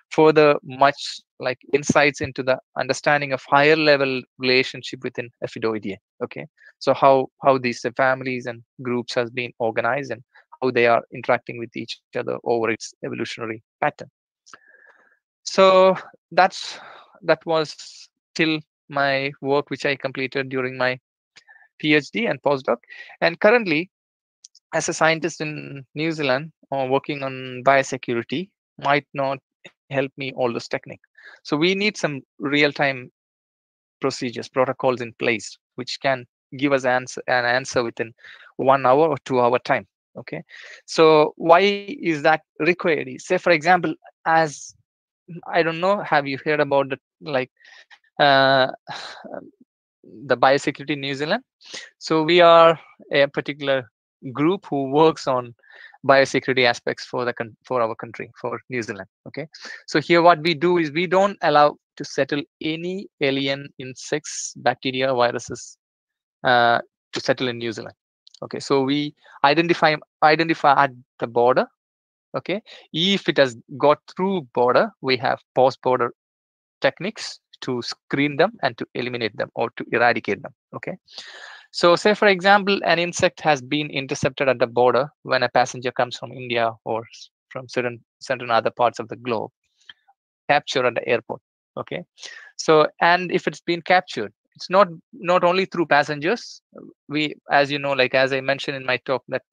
further much like insights into the understanding of higher level relationship within Aphidoidea. Okay, so how how these families and groups has been organized and how they are interacting with each other over its evolutionary pattern. So that's that was till my work which I completed during my PhD and postdoc, and currently as a scientist in New Zealand or uh, working on biosecurity might not help me all this technique. So we need some real-time procedures, protocols in place, which can give us answer, an answer within one hour or two hour time. Okay. So why is that required? Say, for example, as I don't know, have you heard about the like uh, (sighs) the biosecurity in New Zealand? So we are a particular group who works on biosecurity aspects for the for our country for new zealand okay? So here what we do is we don't allow to settle any alien insects bacteria viruses uh, to settle in new zealand okay? So we identify identify at the border okay? If it has got through border we have post border techniques to screen them and to eliminate them or to eradicate them okay So say, for example, an insect has been intercepted at the border when a passenger comes from India or from certain, certain other parts of the globe, captured at the airport. Okay. So, and if it's been captured, it's not not only through passengers. We, as you know, like as I mentioned in my talk, that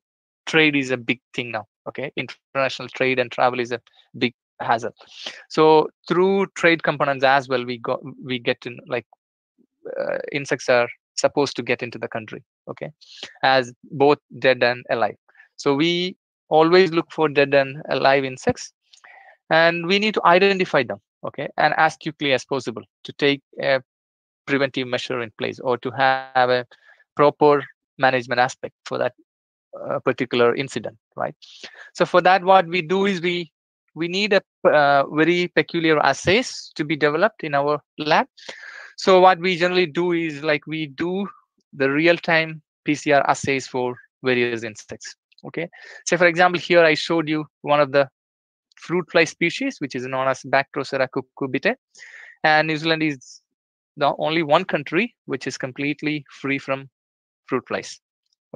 trade is a big thing now. Okay. International trade and travel is a big hazard. So through trade components as well, we got we get in like uh, insects are supposed to get into the country okay as both dead and alive. So we always look for dead and alive insects and we need to identify them okay and as quickly as possible to take a preventive measure in place or to have a proper management aspect for that uh, particular incident right? So for that what we do is we we need a uh, very peculiar assays to be developed in our lab so what we generally do is like we do the real-time PCR assays for various insects. Okay. So for example, here I showed you one of the fruit fly species, which is known as Bactrocera cucurbitae. And New Zealand is the only one country which is completely free from fruit flies.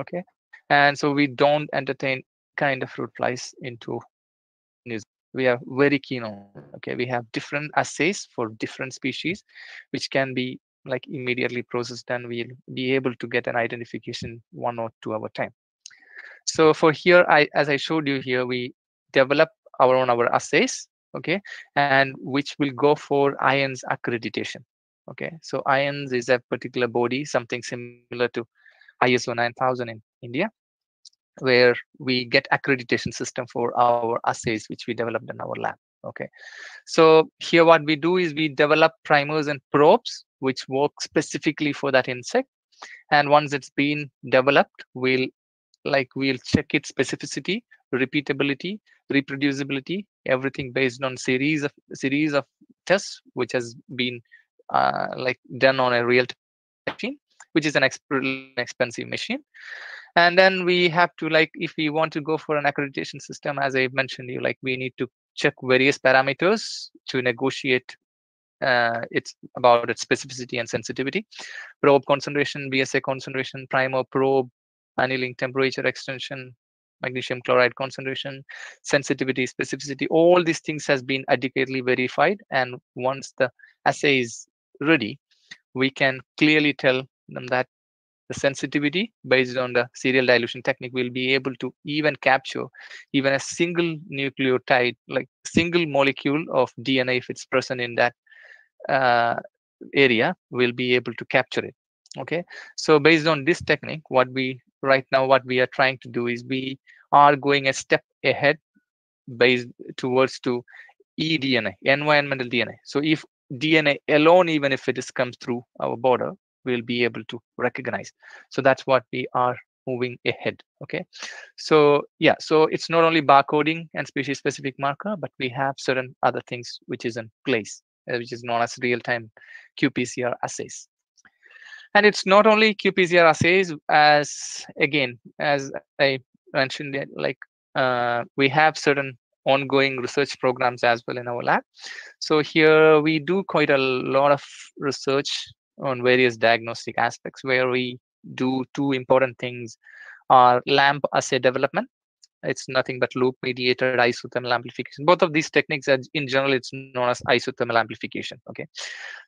Okay. And so we don't entertain kind of fruit flies into New Zealand. We are very keen on. Okay. We have different assays for different species, which can be like immediately processed and we'll be able to get an identification one or two hour time. So for here, I as I showed you here, we develop our own our assays, okay, and which will go for IANZ accreditation. Okay, so IANZ is a particular body, something similar to ISO 9000 in India, where we get accreditation system for our assays which we developed in our lab. Okay, so here what we do is we develop primers and probes which work specifically for that insect, and once it's been developed, we'll like we'll check its specificity, repeatability, reproducibility, everything based on series of series of tests which has been uh, like done on a real machine, which is an exp- expensive machine. And then we have to like if we want to go for an accreditation system as i mentioned you like we need to check various parameters to negotiate uh, it's about its specificity and sensitivity. Probe concentration bsa concentration primer probe annealing temperature extension magnesium chloride concentration sensitivity specificity. All these things has been adequately verified. And once the assay is ready we can clearly tell them that the sensitivity based on the serial dilution technique will be able to even capture even a single nucleotide like single molecule of dna if it's present in that uh, area will be able to capture it okay? So based on this technique what we right now what we are trying to do is we are going a step ahead based towards to edna environmental dna so if dna alone even if it is comes through our border we'll be able to recognize. So that's what we are moving ahead okay? So yeah so it's not only barcoding and species specific marker but we have certain other things which is in place uh, which is known as real-time qpcr assays. And it's not only qpcr assays as again as i mentioned it, like uh, we have certain ongoing research programs as well in our lab. So here we do quite a lot of research on various diagnostic aspects where we do two important things. Are lamp assay development it's nothing but loop mediated isothermal amplification. Both of these techniques are in general it's known as isothermal amplification okay?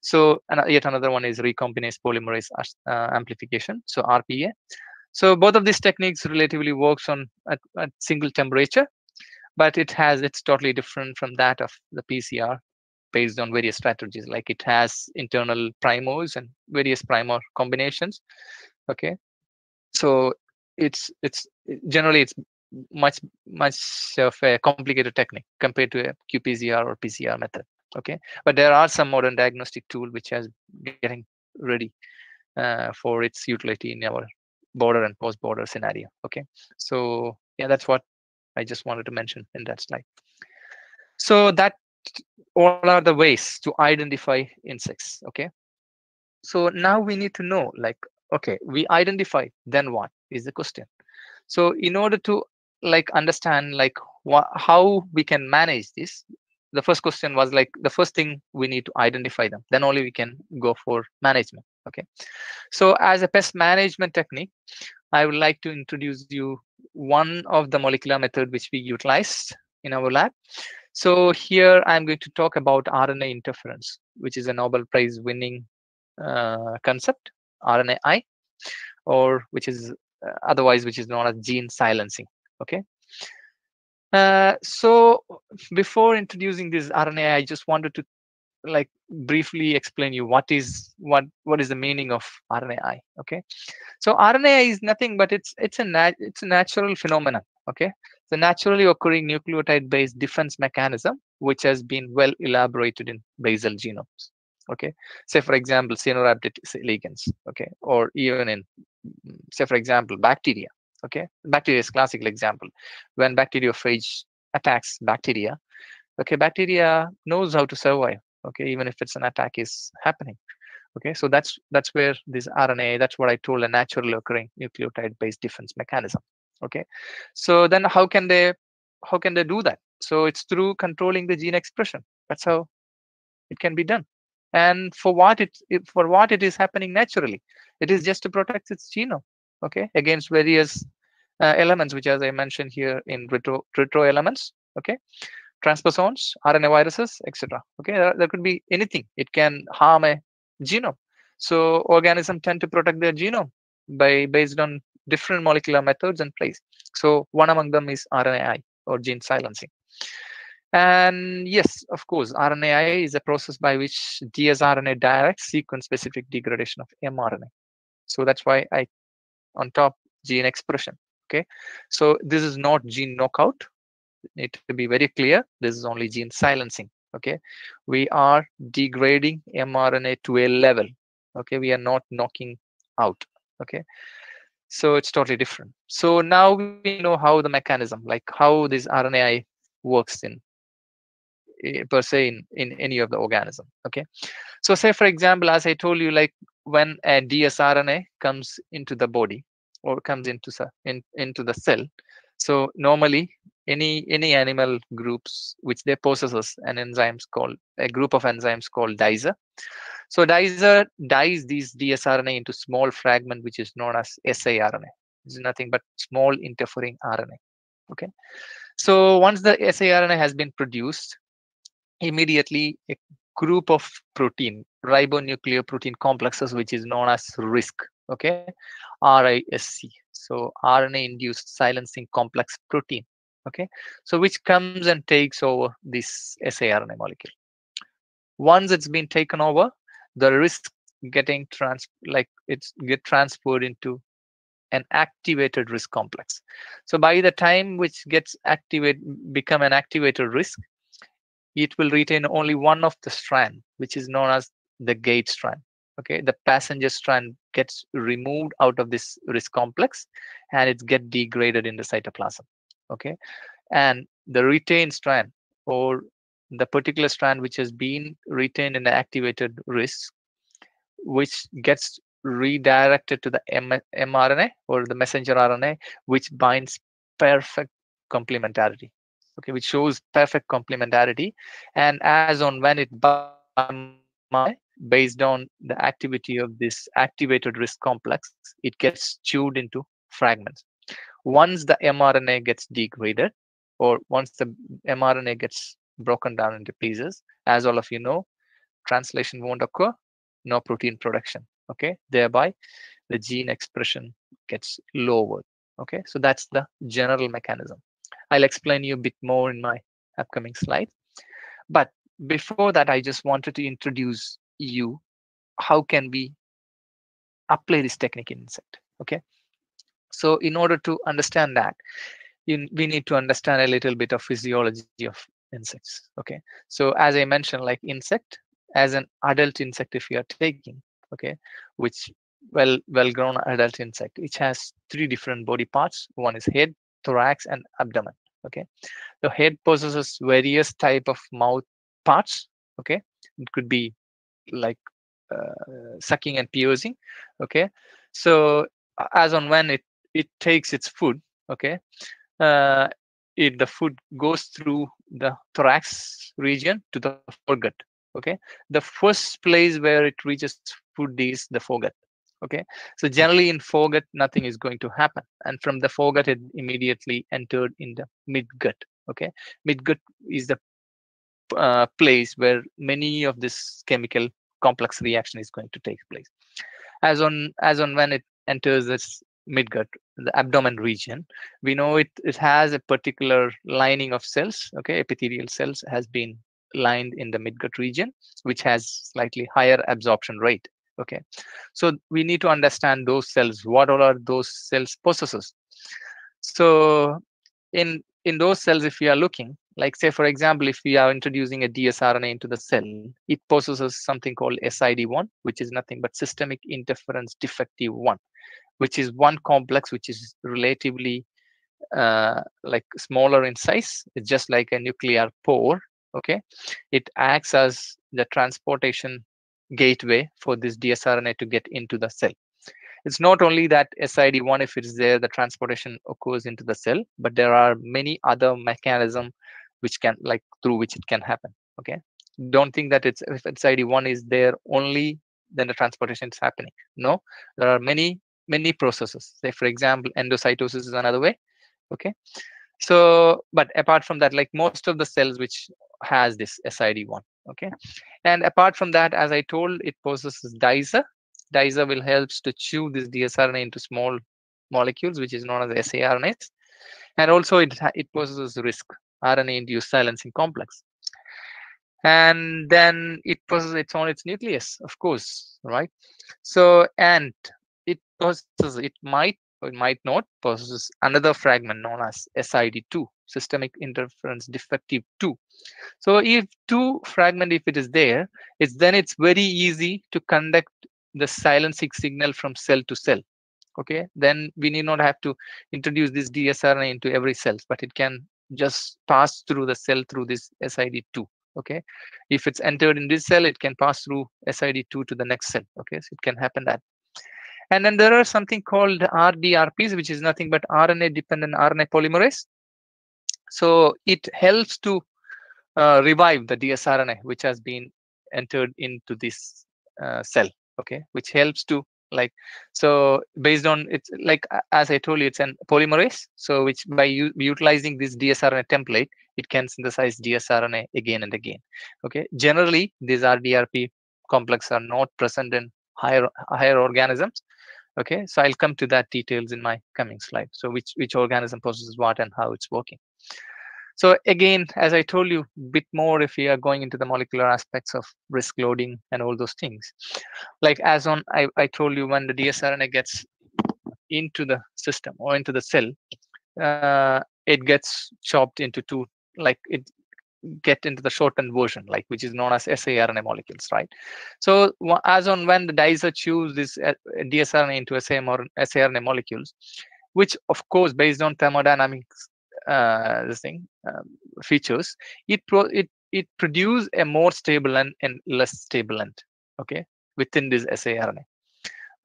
So and yet another one is recombinase polymerase uh, amplification so rpa so both of these techniques relatively works on at, at single temperature but it has it's totally different from that of the pcr based on various strategies like it has internal primers and various primer combinations okay? So it's it's generally it's much much of a complicated technique compared to a qpcr or pcr method okay? But there are some modern diagnostic tool which has getting ready uh, for its utility in our border and post border scenario okay? So yeah that's what i just wanted to mention in that slide. So that all are the ways to identify insects okay? So now we need to know like okay we identify then what is the question. So in order to like understand like how we can manage this the first question was like the first thing we need to identify them. Then only we can go for management Okay, so as a pest management technique, I would like to introduce you one of the molecular method which we utilized in our lab. So here I'm going to talk about RNA interference, which is a Nobel Prize winning uh, concept, RNAi, or which is uh, otherwise which is known as gene silencing. Okay. Uh, so before introducing this RNA, I just wanted to like briefly explain you what is what what is the meaning of RNAi. Okay, so RNAi is nothing but it's it's a it's a natural phenomenon. Okay, the naturally occurring nucleotide-based defense mechanism which has been well elaborated in basal genomes. Okay, say for example, Caenorhabditis elegans. Okay, or even in say for example bacteria. Okay, bacteria is classical example. When bacteriophage attacks bacteria, okay, bacteria knows how to survive okay even if it's an attack is happening okay so that's that's where this rna that's what i told a naturally occurring nucleotide based defense mechanism okay so then how can they how can they do that so it's through controlling the gene expression that's how it can be done and for what it, for what it is happening naturally it is just to protect its genome okay against various uh, elements which as i mentioned here in retro retro elements okay transposons, RNA viruses, etc. Okay, there, there, could be anything. It can harm a genome. So organisms tend to protect their genome by based on different molecular methods and place. So one among them is RNAi or gene silencing. And yes, of course, RNAi is a process by which dsRNA directs sequence-specific degradation of mRNA. So that's why I, on top, gene expression. Okay, so this is not gene knockout need to be very clear this is only gene silencing okay we are degrading mrna to a level okay we are not knocking out okay so it's totally different. So now we know how the mechanism like how this rna works in eh, per se in, in any of the organism okay? So say for example as i told you like when a dsrna comes into the body or comes into in, into the cell so normally any any animal groups which they possesses an enzymes called a group of enzymes called dicer so dicer dies these dsrna into small fragment which is known as siRNA. It's nothing but small interfering RNA. Okay. So once the siRNA has been produced, immediately a group of protein, ribonucleoprotein complexes, which is known as RISC. Okay, RISC. So RNA-induced silencing complex protein okay? So which comes and takes over this siRNA molecule. Once it's been taken over the RISC getting trans like it's get transferred into an activated RISC complex. So by the time which gets activate become an activated RISC it will retain only one of the strand which is known as the guide strand. Okay? The passenger strand gets removed out of this RISC complex and it get degraded in the cytoplasm okay? And the retained strand or the particular strand which has been retained in the activated RISC which gets redirected to the M mRNA or the messenger RNA which binds perfect complementarity okay? Which shows perfect complementarity. And as on when it binds based on the activity of this activated RISC complex it gets chewed into fragments once the mRNA gets degraded or once the mRNA gets broken down into pieces, as all of you know, translation won't occur, no protein production. Okay, thereby the gene expression gets lowered. Okay, so that's the general mechanism. I'll explain you a bit more in my upcoming slide. But before that, I just wanted to introduce you how can we apply this technique in insect. Okay, so in order to understand that, we need to understand a little bit of physiology of insects. Okay, so as I mentioned, like insect, as an adult insect, if you are taking, okay, which well well-grown adult insect, which has three different body parts. One is head, thorax, and abdomen. Okay, the head possesses various type of mouth parts. Okay, it could be like uh, sucking and piercing. Okay, so as on when it it takes its food okay? Uh, it the food goes through the thorax region to the foregut okay? The first place where it reaches food is the foregut okay? So generally in foregut nothing is going to happen and from the foregut it immediately entered in the midgut okay? Midgut is the uh, place where many of this chemical complex reaction is going to take place. As on as on when it enters this midgut the abdomen region. We know it it has a particular lining of cells okay? Epithelial cells has been lined in the midgut region which has slightly higher absorption rate okay? So we need to understand those cells. What all are those cells possesses so in in those cells if we are looking like say for example if we are introducing a dsrna into the cell it possesses something called sid1 which is nothing but systemic interference defective 1 which is one complex which is relatively uh, like smaller in size. It's just like a nuclear pore okay? It acts as the transportation gateway for this dsrna to get into the cell. It's not only that sid1 if it's there the transportation occurs into the cell but there are many other mechanism which can like through which it can happen okay? Don't think that it's if sid1 is there only then the transportation is happening. No there are many many processes. Say for example endocytosis is another way okay? So but apart from that like most of the cells which has this sid1 okay? And apart from that as i told it possesses dicer dicer will helps to chew this dsrna into small molecules which is known as sarnas and also it it possesses risc rna induced silencing complex. And then it possesses its on its nucleus of course right? So and it possesses it might or it might not possess another fragment known as sid2 systemic interference defective 2 so if two fragment if it is there it's then it's very easy to conduct the silencing signal from cell to cell okay? Then we need not have to introduce this dsrna into every cell but it can just pass through the cell through this sid2 okay? If it's entered in this cell it can pass through sid2 to the next cell okay? So it can happen that and then there are something called rdrps which is nothing but rna dependent rna polymerase. So it helps to uh, revive the dsrna which has been entered into this uh, cell okay? Which helps to like so based on it's like as i told you it's an polymerase. So which by utilizing this dsrna template it can synthesize dsrna again and again okay? Generally these rdrp complex are not present in higher higher organisms. Okay so i'll come to that details in my coming slide. So which which organism processes what and how it's working. So again, as I told you, a bit more if we are going into the molecular aspects of risk loading and all those things. Like as on, I, I told you when the dsRNA gets into the system or into the cell, uh, it gets chopped into two, like it get into the shortened version, like which is known as saRNA molecules, right? So as on when the dicer choose this uh, dsRNA into saRNA molecules, which of course based on thermodynamics uh, this thing um, features it pro it it produce a more stable and, and less stable end okay within this sarna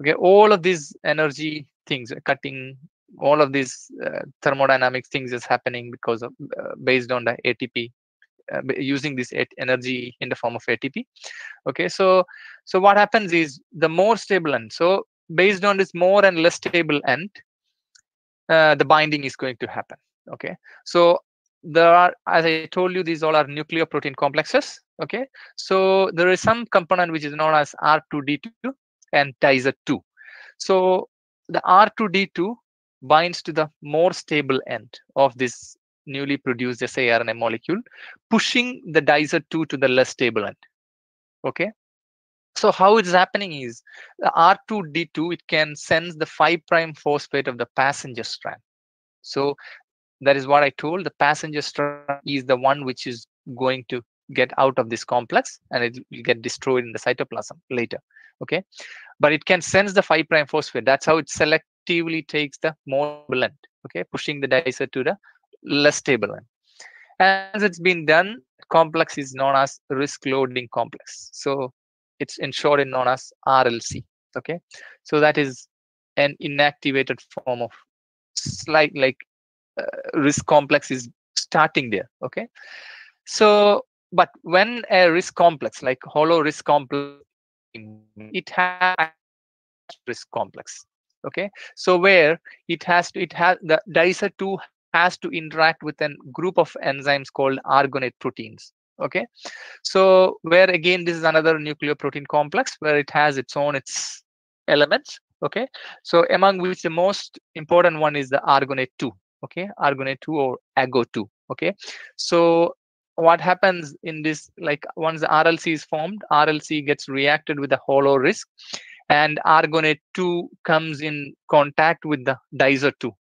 okay all of these energy things cutting all of these uh, thermodynamic things is happening because of uh, based on the atp using this energy in the form of atp okay so so what happens is the more stable end so based on this more and less stable end uh, the binding is going to happen. Okay so there are as i told you these all are nuclear protein complexes. Okay so there is some component which is known as r2d2 and dicer 2 so the r2d2 binds to the more stable end of this newly produced siRNA molecule pushing the dicer 2 to the less stable end. Okay? So how it's happening is the r2d2 it can sense the 5 prime phosphate of the passenger strand. So that is what i told the passenger strand is the one which is going to get out of this complex and it will get destroyed in the cytoplasm later. Okay? But it can sense the 5 prime phosphate. That's how it selectively takes the more end. Okay? Pushing the dicer to the less stable end as it's been done complex is known as risk loading complex. So it's short and known as rlc okay? So that is an inactivated form of slight like uh, risc complex is starting there okay? So but when a risk complex like hollow risk complex it has risk complex okay? So where it has to it has the dicer 2 has to interact with a group of enzymes called argonate proteins okay? So where again this is another nucleoprotein complex where it has its own its elements okay? So among which the most important one is the argonate 2 okay? Argonate 2 or ago 2 okay? So what happens in this like once the rlc is formed rlc gets reacted with the hollow risk and argonate 2 comes in contact with the dicer 2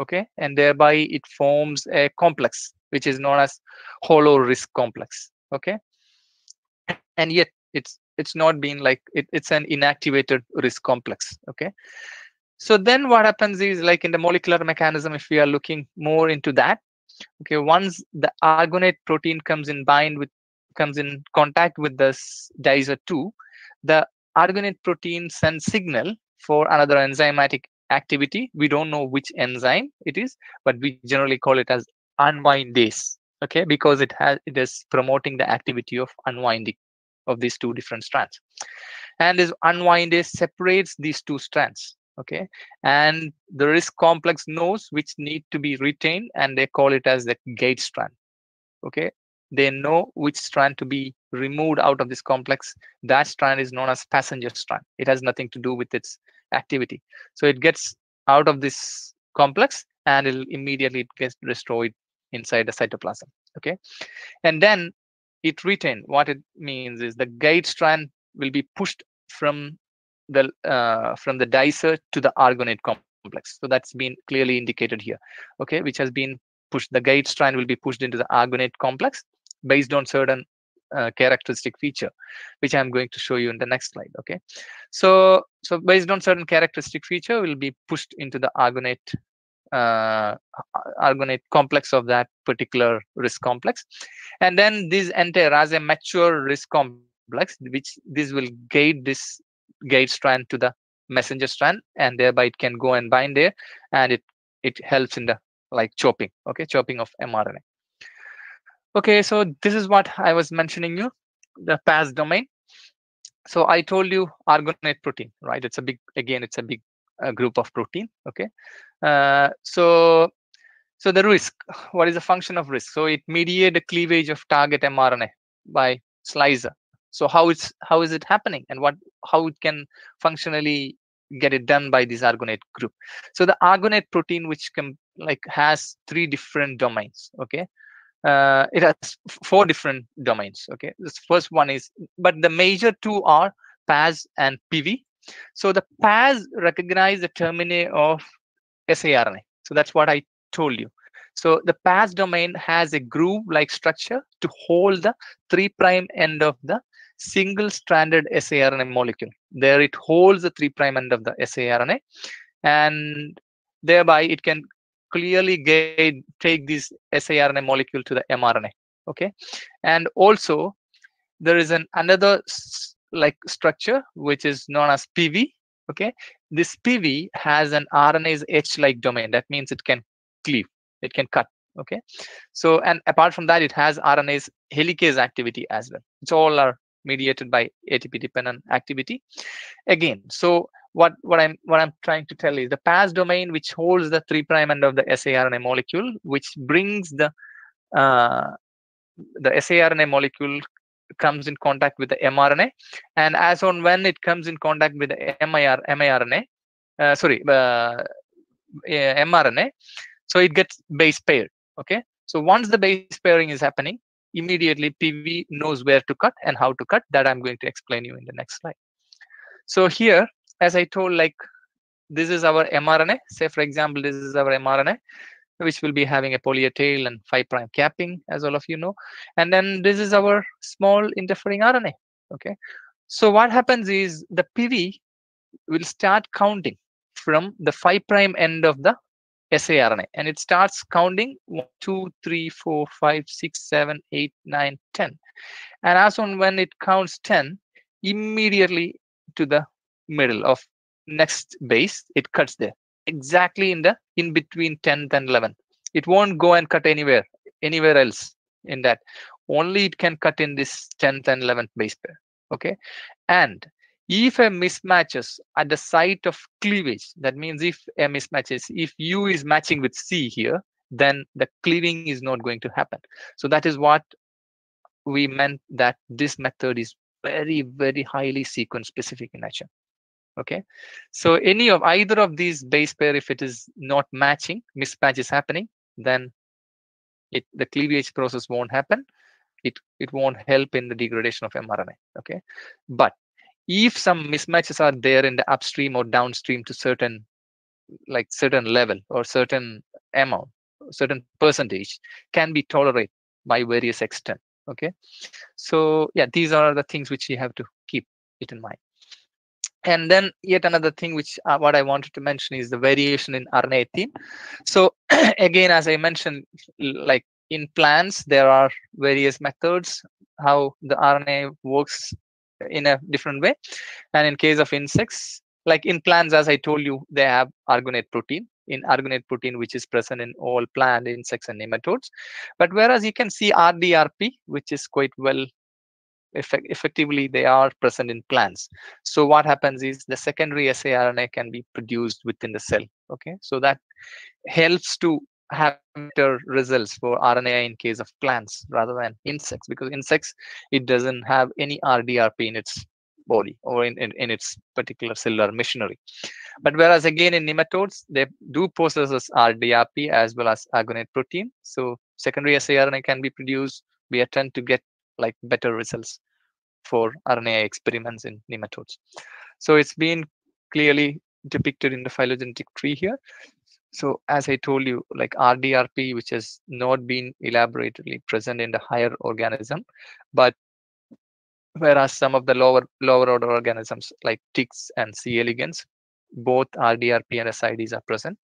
okay? And thereby it forms a complex which is known as hollow risk complex okay? And yet it's it's not been like it, it's an inactivated risk complex okay? So then what happens is like in the molecular mechanism if we are looking more into that okay once the argonate protein comes in bind with comes in contact with this dicer 2 the argonate protein sends signal for another enzymatic activity. We don't know which enzyme it is but we generally call it as unwindase okay? Because it has it is promoting the activity of unwinding of these two different strands. And this unwindase separates these two strands okay? And the risk complex knows which need to be retained and they call it as the gate strand okay? They know which strand to be removed out of this complex. That strand is known as passenger strand. It has nothing to do with its activity. So it gets out of this complex and it'll immediately it gets destroyed inside the cytoplasm okay? And then it retain what it means is the guide strand will be pushed from the uh, from the dicer to the argonate complex. So that's been clearly indicated here okay? Which has been pushed. The guide strand will be pushed into the argonate complex based on certain uh, characteristic feature which i'm going to show you in the next slide okay? So so based on certain characteristic feature will be pushed into the argonate uh, argonate complex of that particular risk complex. And then this enter as a mature risk complex which this will guide this gate strand to the messenger strand and thereby it can go and bind there and it it helps in the like chopping okay? Chopping of mrna okay so this is what i was mentioning you the pas domain. So i told you argonate protein right? It's a big again it's a big uh, group of protein okay? Uh, so so the risk what is the function of risk? So it mediate the cleavage of target mrna by slicer. So how it's how is it happening and what how it can functionally get it done by this argonate group? So the argonate protein which can like has three different domains okay uh, it has four different domains okay this first one is but the major two are pas and pv so the pas recognize the termini of siRNA. So that's what I told you. So the PAS domain has a groove-like structure to hold the 3' prime end of the single-stranded siRNA molecule. There it holds the 3' prime end of the siRNA and thereby it can clearly get, take this siRNA molecule to the mRNA. Okay. And also there is an another like structure which is known as PV. Okay, this PV has an RNA's H-like domain. That means it can cleave, it can cut. Okay, so and apart from that, it has RNA's helicase activity as well. It's all are mediated by ATP dependent activity. Again, so what what I'm what I'm trying to tell is the PAS domain, which holds the three prime end of the siRNA molecule, which brings the uh, the siRNA molecule comes in contact with the mRNA, and as on when it comes in contact with the MIR, miRNA, uh, sorry, uh, mRNA, so it gets base paired. Okay, so once the base pairing is happening, immediately PV knows where to cut and how to cut. That I'm going to explain you in the next slide. So here, as I told, like this is our mRNA. Say, for example, this is our mRNA which will be having a poly tail and 5 prime capping as all of you know. And then this is our small interfering rna okay? So what happens is the pv will start counting from the 5 prime end of the siRNA and it starts counting 1 2 3 4 5 6 7 8 9 10 and as on when it counts 10 immediately to the middle of next base it cuts there. Exactly in the in between 10th and 11th it won't go and cut anywhere anywhere else in that. Only it can cut in this 10th and 11th base pair okay? And if a mismatches at the site of cleavage that means if a mismatch is if u is matching with c here then the cleaving is not going to happen. So that is what we meant that this method is very very highly sequence specific in nature okay. So any of either of these base pair if it is not matching mismatch is happening then it the cleavage process won't happen. It it won't help in the degradation of mrna. Okay. But if some mismatches are there in the upstream or downstream to certain like certain level or certain amount certain percentage can be tolerated by various extent. Okay. So yeah these are the things which you have to keep it in mind and then yet another thing which uh, what i wanted to mention is the variation in rna theme. So (clears throat) again as i mentioned like in plants there are various methods how the rna works in a different way. And in case of insects like in plants as i told you they have aragonate protein. In aragonate protein which is present in all plant insects and nematodes. But whereas you can see rdrp which is quite well effect effectively they are present in plants. So what happens is the secondary siRNA can be produced within the cell okay? So that helps to have better results for RNA in case of plants rather than insects because insects it doesn't have any RDRP in its body or in, in, in its particular cellular machinery. But whereas again in nematodes they do possess RDRP as well as aragonate protein. So secondary siRNA can be produced. We attempt to get like better results for RNA experiments in nematodes. So it's been clearly depicted in the phylogenetic tree here. So as I told you, like RDRP, which has not been elaborately present in the higher organism, but whereas some of the lower lower order organisms like ticks and C. elegans, both RDRP and SIDs are present.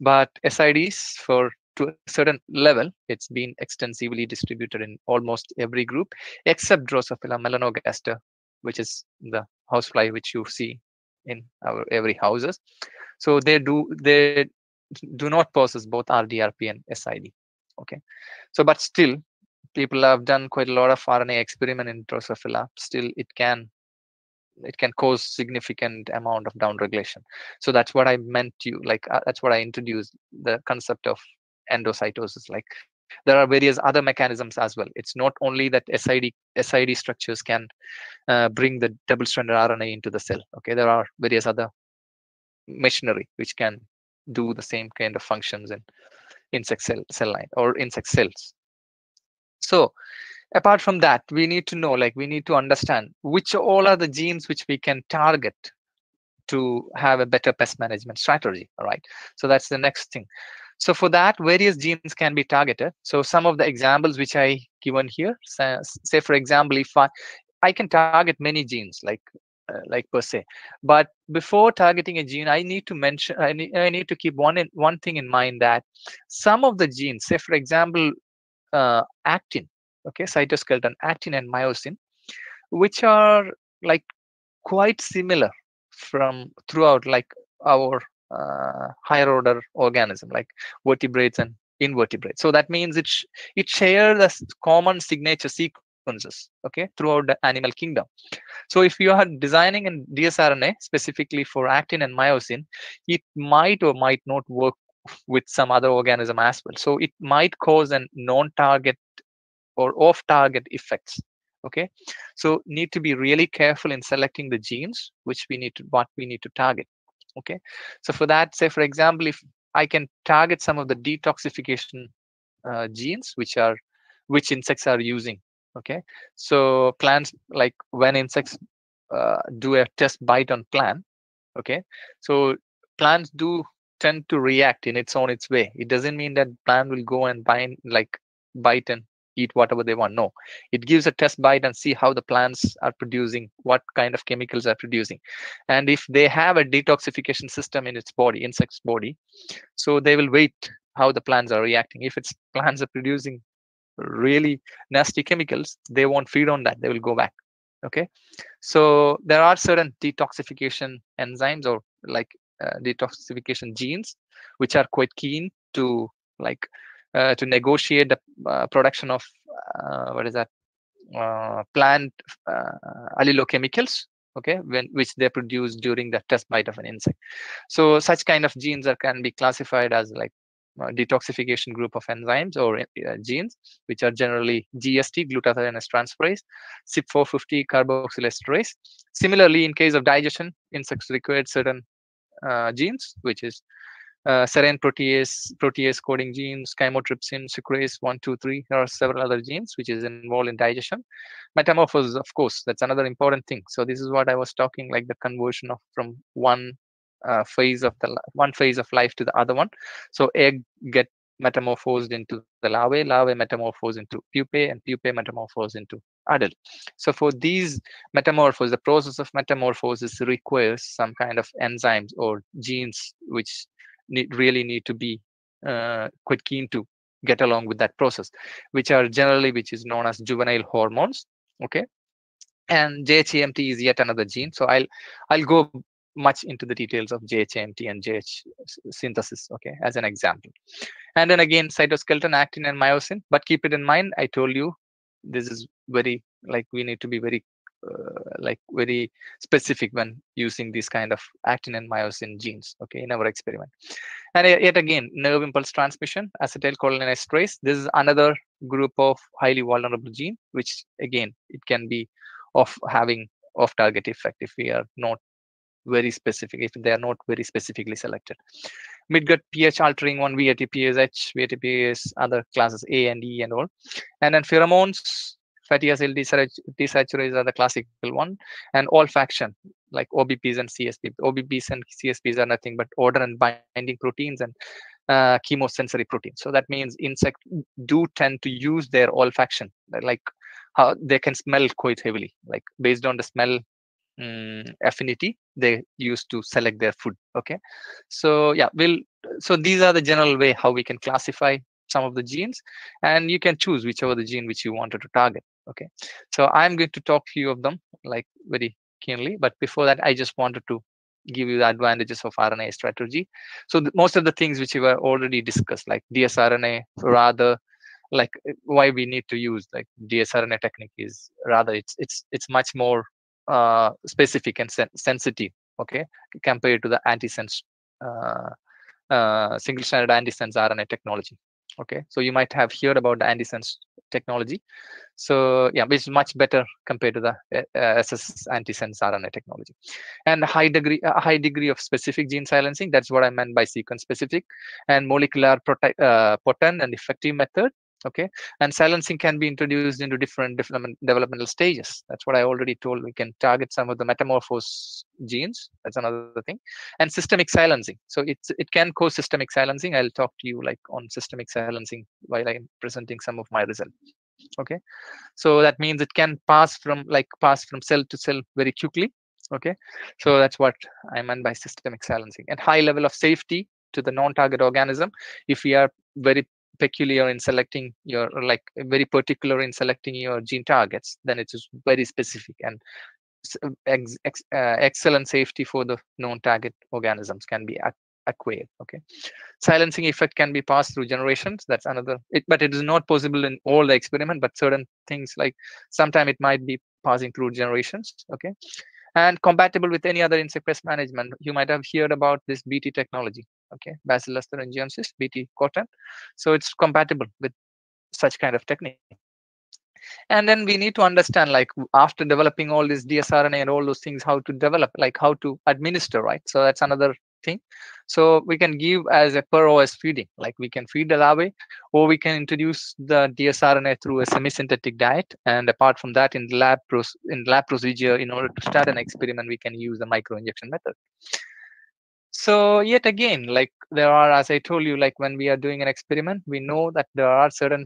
But SIDs for to a certain level, it's been extensively distributed in almost every group except Drosophila melanogaster, which is the housefly which you see in our every houses. So they do they do not possess both RDRP and SID. Okay, so but still, people have done quite a lot of RNA experiment in Drosophila. Still, it can it can cause significant amount of downregulation. So that's what I meant to you. Like uh, that's what I introduced the concept of endocytosis like there are various other mechanisms as well. It's not only that sid sid structures can uh, bring the double stranded rna into the cell okay? There are various other machinery which can do the same kind of functions in insect cell cell line or insect cells. So apart from that we need to know like we need to understand which all are the genes which we can target to have a better pest management strategy all right? So that's the next thing so for that, various genes can be targeted. So some of the examples which I given here, say for example, if I, I can target many genes like uh, like per se, but before targeting a gene, I need to mention, I need, I need to keep one in, one thing in mind that some of the genes, say for example, uh, actin, okay, cytoskeleton, actin and myosin, which are like quite similar from throughout like our Uh, higher order organism like vertebrates and invertebrates. So that means it sh it shares the common signature sequences okay throughout the animal kingdom. So if you are designing a dsRNA specifically for actin and myosin, it might or might not work with some other organism as well. So it might cause a non-target or off-target effects okay so need to be really careful in selecting the genes which we need to what we need to target okay? So for that say for example if i can target some of the detoxification uh, genes which are which insects are using okay? So plants like when insects uh, do a test bite on plant okay? So plants do tend to react in its own its way. It doesn't mean that plant will go and bind like bite and eat whatever they want. No, it gives a test bite and see how the plants are producing, what kind of chemicals are producing. And if they have a detoxification system in its body, insect's body, so they will wait how the plants are reacting. If its plants are producing really nasty chemicals, they won't feed on that. They will go back. Okay. So there are certain detoxification enzymes or like uh, detoxification genes, which are quite keen to like uh, to negotiate the uh, production of uh, what is that uh, plant uh, allelochemicals okay when which they produce during the test bite of an insect. So such kind of genes are can be classified as like uh, detoxification group of enzymes or genes which are generally gst glutathione transferase cip450 carboxylesterase similarly in case of digestion insects require certain genes which is uh, serine protease, protease coding genes, chymotrypsin, sucrase 1, 2, 3. There are several other genes which is involved in digestion. Metamorphosis, of course, that's another important thing. So this is what I was talking like the conversion of from one uh, phase of the one phase of life to the other one. So egg get metamorphosed into the larvae, larvae metamorphose into pupae, and pupae metamorphose into adult. So for these metamorphoses, the process of metamorphosis requires some kind of enzymes or genes which need, really need to be uh, quite keen to get along with that process, which are generally which is known as juvenile hormones. Okay, and JHAMT is yet another gene. So I'll I'll go much into the details of JHAMT and JH synthesis. Okay, as an example, and then again cytoskeleton, actin, and myosin. But keep it in mind, I told you this is very like we need to be very Uh, like very specific when using these kind of actin and myosin genes okay in our experiment and yet again nerve impulse transmission acetylcholinesterase this is another group of highly vulnerable gene which again it can be of having off target effect if we are not very specific if they are not very specifically selected midgut ph altering one VATPAS, VATPAS, other classes A and E and all. And then pheromones, fatty acyl desaturase are the classical one, and olfaction like OBPs and CSP. OBPs and CSPs are nothing but odor and binding proteins and uh, chemosensory proteins. So that means insects do tend to use their olfaction, like how they can smell quite heavily, like based on the smell um, affinity they use to select their food. Okay, so yeah, we'll. So these are the general way how we can classify some of the genes, and you can choose whichever the gene which you wanted to target okay. So i'm going to talk few of them like very keenly but before that i just wanted to give you the advantages of rna strategy. So most of the things which we were already discussed like dsrna rather like uh, why we need to use like dsrna technique is rather it's it's it's much more uh, specific and sen sensitive okay compared to the antisense uh, uh, single stranded antisense rna technology okay so you might have heard about the antisense technology. So yeah it's much better compared to the uh, ss antisense rna technology. And high degree a high degree of specific gene silencing that's what i meant by sequence specific. And molecular uh, potent and effective method okay? And silencing can be introduced into different development, developmental stages. That's what i already told. We can target some of the metamorphose genes. That's another thing. And systemic silencing. So it's it can cause systemic silencing. I'll talk to you like on systemic silencing while i'm presenting some of my results. Okay? So that means it can pass from like pass from cell to cell very quickly. Okay? So that's what i meant by systemic silencing. And high level of safety to the non-target organism. If we are very peculiar in selecting your like very particular in selecting your gene targets then it is very specific and ex, ex, uh, excellent safety for the known target organisms can be acquired okay? Silencing effect can be passed through generations that's another it, but it is not possible in all the experiment but certain things like sometime it might be passing through generations okay? And compatible with any other insect pest management you might have heard about this bt technology okay bacillus thuringiensis bt cotton. So it's compatible with such kind of technique. And then we need to understand like after developing all this dsrna and all those things how to develop like how to administer right? So that's another thing. So we can give as a per os feeding like we can feed the larvae or we can introduce the dsrna through a semi-synthetic diet. And apart from that in lab in lab procedure in order to start an experiment we can use the micro injection method so yet again like there are as i told you like when we are doing an experiment we know that there are certain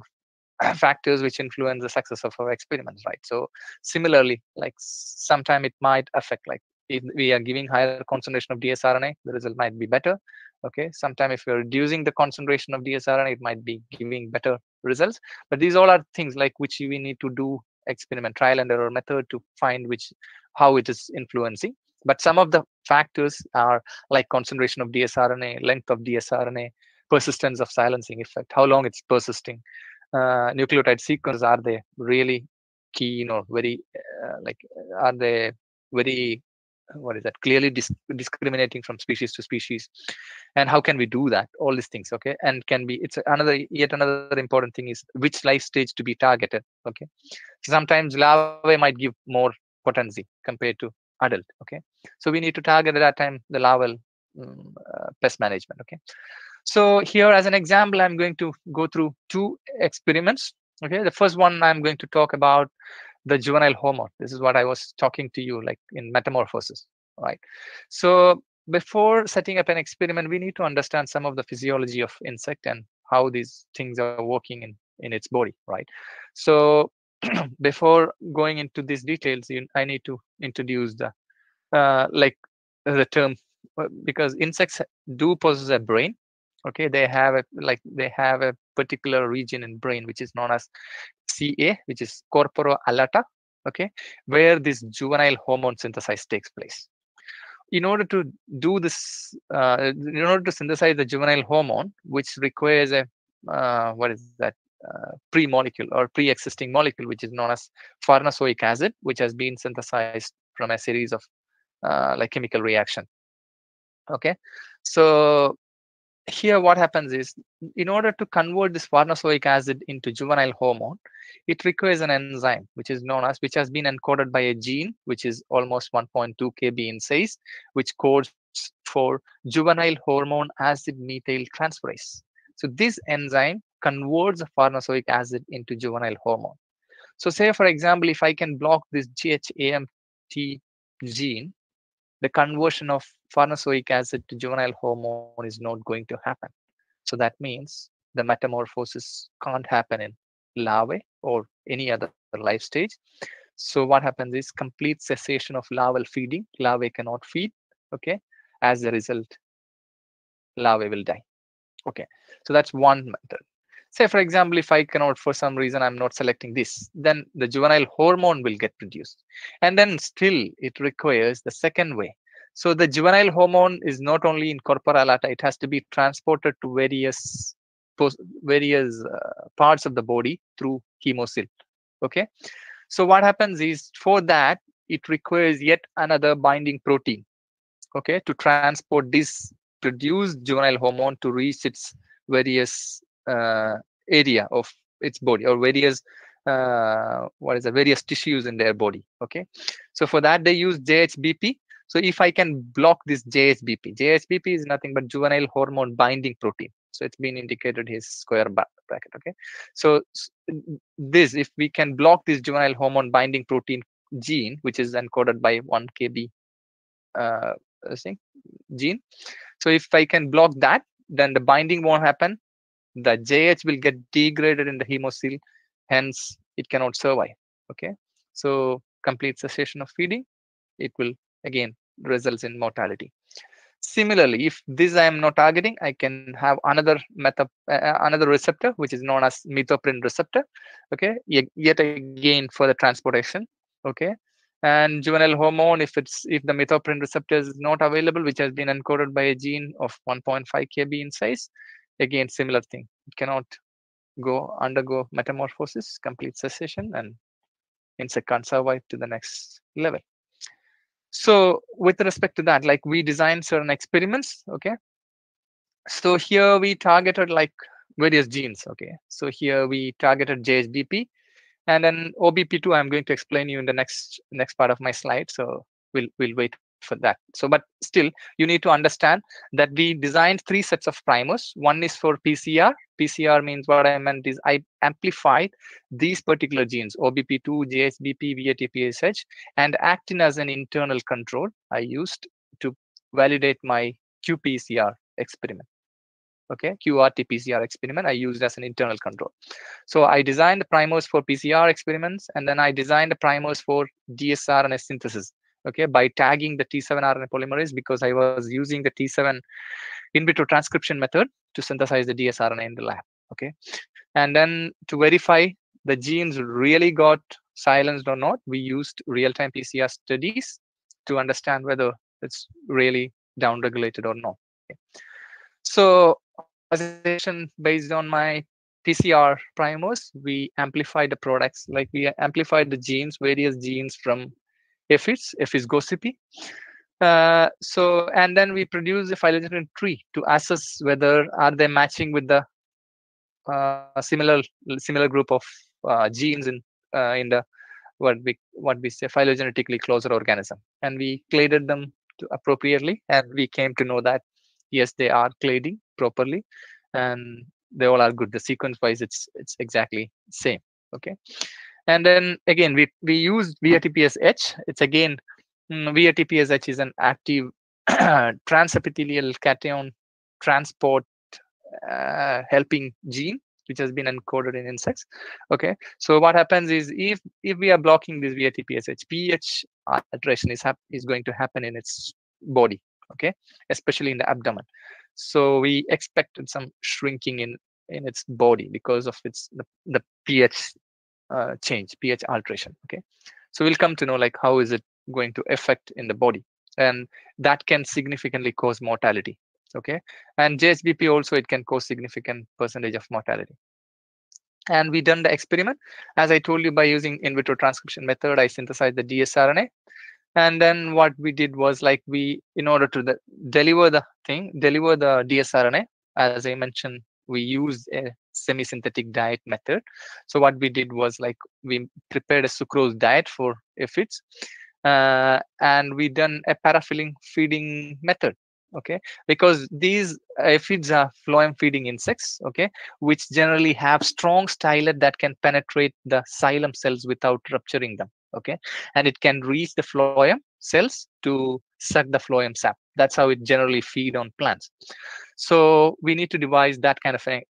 (clears throat) factors which influence the success of our experiments right? So similarly like sometime it might affect like if we are giving higher concentration of dsrna the result might be better okay? Sometime if you're reducing the concentration of dsrna it might be giving better results. But these all are things like which we need to do experiment trial and error method to find which how it is influencing but some of the factors are like concentration of dsrna length of dsrna persistence of silencing effect. How long it's persisting. Uh, nucleotide sequences are they really keen or very uh, like are they very what is that clearly dis- discriminating from species to species? And how can we do that? All these things okay? And can be it's another yet another important thing is which life stage to be targeted okay? Sometimes larvae might give more potency compared to adult okay? So we need to target at that time the larval um, uh, pest management okay? So here as an example i'm going to go through two experiments okay? The first one i'm going to talk about the juvenile hormone this is what i was talking to you like in metamorphosis right? So before setting up an experiment we need to understand some of the physiology of insect and how these things are working in in its body right? So (clears throat) before going into these details you, i need to introduce the uh, like the term uh, because insects do possess a brain okay? They have a like they have a particular region in brain which is known as ca which is corpora allata okay? Where this juvenile hormone synthesis takes place. In order to do this uh, in order to synthesize the juvenile hormone which requires a uh, what is that pre-molecule or pre-existing molecule which is known as farnesoic acid which has been synthesized from a series of uh, like chemical reaction. Okay? So here what happens is in order to convert this farnesoic acid into juvenile hormone it requires an enzyme which is known as which has been encoded by a gene which is almost 1.2 kb in size which codes for juvenile hormone acid methyl transferase. So this enzyme converts the farnesoic acid into juvenile hormone so say for example if i can block this ghamt gene the conversion of farnesoic acid to juvenile hormone is not going to happen. So that means the metamorphosis can't happen in larvae or any other life stage. So what happens is complete cessation of larval feeding. Larvae cannot feed. Okay. As a result, larvae will die. Okay. So that's one method. Say, for example, if I cannot, for some reason, I'm not selecting this, then the juvenile hormone will get produced. And then still it requires the second way. So the juvenile hormone is not only in corpora allata, it has to be transported to various various uh, parts of the body through hemosyl. Okay. So what happens is for that, it requires yet another binding protein. Okay. To transport this produced juvenile hormone to reach its various area of its body or various uh, what is the various tissues in their body okay? So for that they use jhbp so if i can block this jhbp jhbp is nothing but juvenile hormone binding protein. So it's been indicated his square bracket okay? So this if we can block this juvenile hormone binding protein gene which is encoded by 1 kb uh, thing, gene. So if i can block that then the binding won't happen the JH will get degraded in the hemosyl, hence it cannot survive. Okay, so complete cessation of feeding, it will again results in mortality. Similarly, if this I am not targeting, I can have another method, uh, another receptor which is known as methoprin receptor. Okay, yet again for the transportation. Okay, and juvenile hormone if it's if the methoprin receptor is not available, which has been encoded by a gene of 1.5 kb in size, again similar thing. It cannot go undergo metamorphosis complete cessation and insect can't survive to the next level. So with respect to that like we designed certain experiments okay? So here we targeted like various genes okay? So here we targeted jhbp and then obp2 i'm going to explain you in the next next part of my slide so we'll we'll wait for that. So, but still, you need to understand that we designed three sets of primers. One is for PCR. PCR means what I meant is I amplified these particular genes, OBP2, JHBP, VATPSH, and acting as an internal control. I used to validate my qPCR experiment. Okay, QRT-PCR experiment I used as an internal control. So I designed the primers for PCR experiments, and then I designed the primers for dsr dsRNA synthesis okay, by tagging the T7 RNA polymerase because I was using the T7 in vitro transcription method to synthesize the dsRNA in the lab, okay. And then to verify the genes really got silenced or not, we used real-time PCR studies to understand whether it's really downregulated or not. Okay. So, based on my PCR primers, we amplified the products, like we amplified the genes, various genes from aphids, Aphis gossypi. Uh, so, and then we produce a phylogenetic tree to assess whether are they matching with the uh, similar similar group of uh, genes in uh, in the what we what we say phylogenetically closer organism, and we claded them appropriately, and we came to know that yes, they are clading properly, and they all are good. The sequence wise, it's it's exactly same. Okay, and then again we we use VATPSH. It's again mm, VATPSH is an active (clears throat) transepithelial cation transport uh, helping gene which has been encoded in insects okay so what happens is if if we are blocking this VATPSH pH alteration is is going to happen in its body okay especially in the abdomen so we expected some shrinking in in its body because of its the, the pH uh, change pH alteration okay? So we'll come to know like how is it going to affect in the body? And that can significantly cause mortality okay? And JHBP also it can cause significant percentage of mortality. And we done the experiment. As I told you by using in vitro transcription method I synthesized the dsRNA and then what we did was like we in order to the, deliver the thing deliver the dsRNA as I mentioned we used a semi-synthetic diet method. So what we did was like we prepared a sucrose diet for aphids uh, and we done a parafilling feeding method okay? Because these aphids are phloem feeding insects okay which generally have strong stylet that can penetrate the xylem cells without rupturing them okay? And it can reach the phloem cells to suck the phloem sap that's how it generally feed on plants. So we need to devise that kind of a,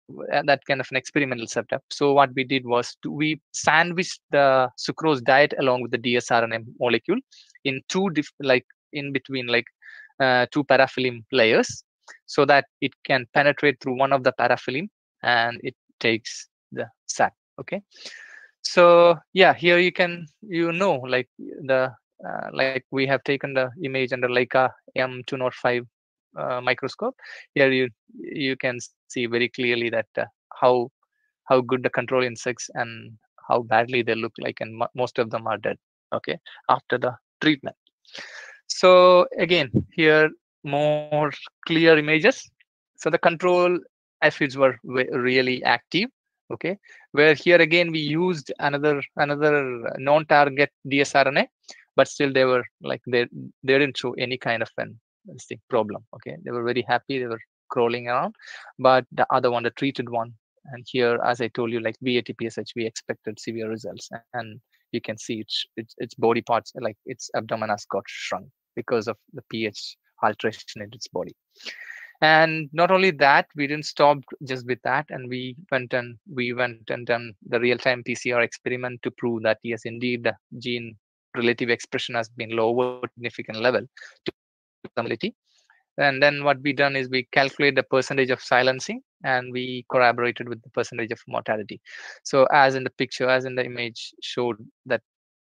that kind of an experimental setup. So what we did was to, we sandwiched the sucrose diet along with the dsrna molecule in two diff- like in between like uh, two parafilm layers so that it can penetrate through one of the parafilm and it takes the sap okay? So yeah here you can you know like the uh, like we have taken the image under Leica M205 uh, microscope. Here you you can see very clearly that uh, how how good the control insects and how badly they look like and most of them are dead okay after the treatment. So again here more clear images. So the control aphids were really active okay where here again we used another another non-target dsrna but still they were like they they didn't show any kind of an thing, problem okay? They were very happy they were crawling around but the other one the treated one and here as i told you like vatpsh we expected severe results and you can see its its, its body parts like its abdomen has got shrunk because of the ph alteration in its body. And not only that we didn't stop just with that and we went and we went and done the real-time pcr experiment to prove that yes indeed the gene relative expression has been lower significant level to stability. And then what we done is we calculate the percentage of silencing and we corroborated with the percentage of mortality. So as in the picture as in the image showed that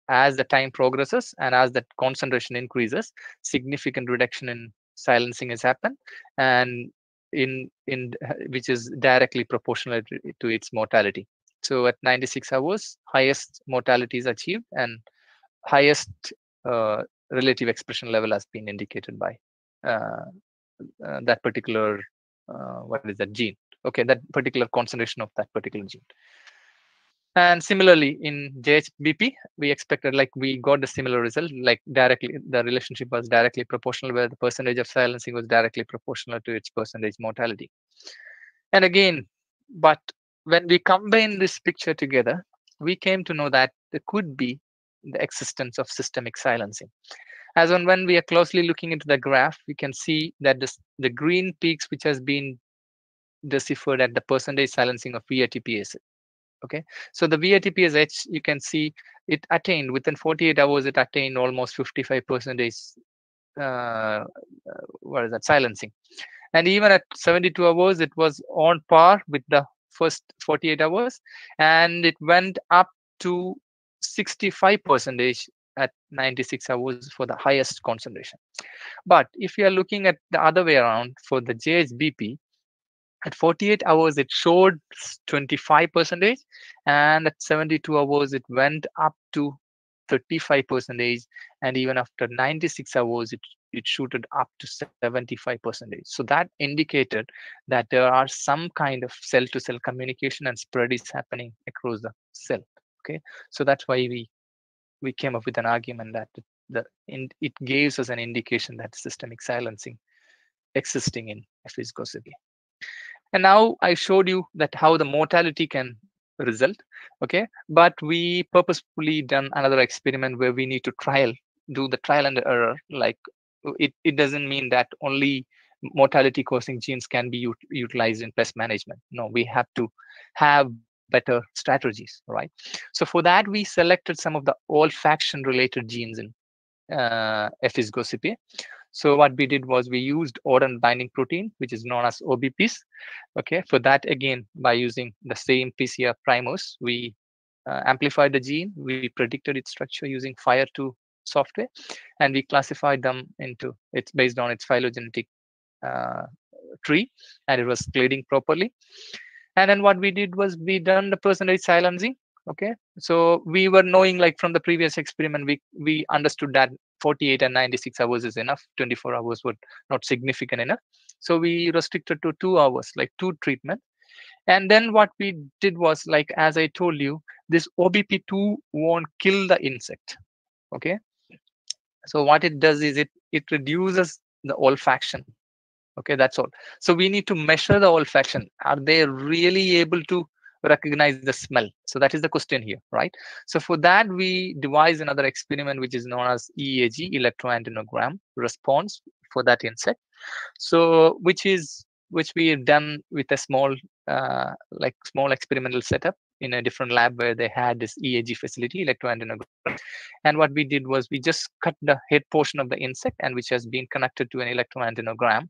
as the time progresses and as the concentration increases significant reduction in silencing has happened. And in in which is directly proportional to its mortality. So at 96 hours highest mortality is achieved and highest uh, relative expression level has been indicated by uh, uh, that particular uh, what is that gene okay that particular concentration of that particular gene. And similarly in jhbp we expected like we got the similar result like directly the relationship was directly proportional where the percentage of silencing was directly proportional to its percentage mortality. And again but when we combine this picture together we came to know that there could be the existence of systemic silencing as on when we are closely looking into the graph we can see that this, the green peaks which has been deciphered at the percentage silencing of VATPS. Okay, so the VATPSH you can see it attained within 48 hours. It attained almost 55 percentage. Uh, what is that silencing? And even at 72 hours, it was on par with the first 48 hours, and it went up to 65 percentage at 96 hours for the highest concentration. But if you are looking at the other way around for the JHBP, at 48 hours it showed 25 percentage and at 72 hours it went up to 35 percentage and even after 96 hours it it shooted up to 75 percentage so that indicated that there are some kind of cell to cell communication and spread is happening across the cell okay? So that's why we we came up with an argument that the in, it gives us an indication that systemic silencing existing in Aphis gossypii and now i showed you that how the mortality can result okay? But we purposefully done another experiment where we need to trial do the trial and error like uh, it, it doesn't mean that only mortality causing genes can be ut- utilized in pest management. No we have to have better strategies right? So for that we selected some of the olfaction related genes in uh, gossypii so what we did was we used odor binding protein which is known as obps okay? For that again by using the same pcr primers we uh, amplified the gene we predicted its structure using Phyre2 software and we classified them into it's based on its phylogenetic uh, tree and it was grading properly and then what we did was we done the percentage silencing okay? So we were knowing like from the previous experiment we we understood that 48 and 96 hours is enough 24 hours were not significant enough. So we restricted to two hours like two treatment. And then what we did was like as i told you this obp2 won't kill the insect okay? So what it does is it it reduces the olfaction okay that's all. So we need to measure the olfaction are they really able to recognize the smell? So that is the question here right? So for that we devise another experiment which is known as eag electroantennogram response for that insect. So which is which we have done with a small uh, like small experimental setup in a different lab where they had this EAG facility, electroantennogram. And what we did was we just cut the head portion of the insect and which has been connected to an electroantennogram.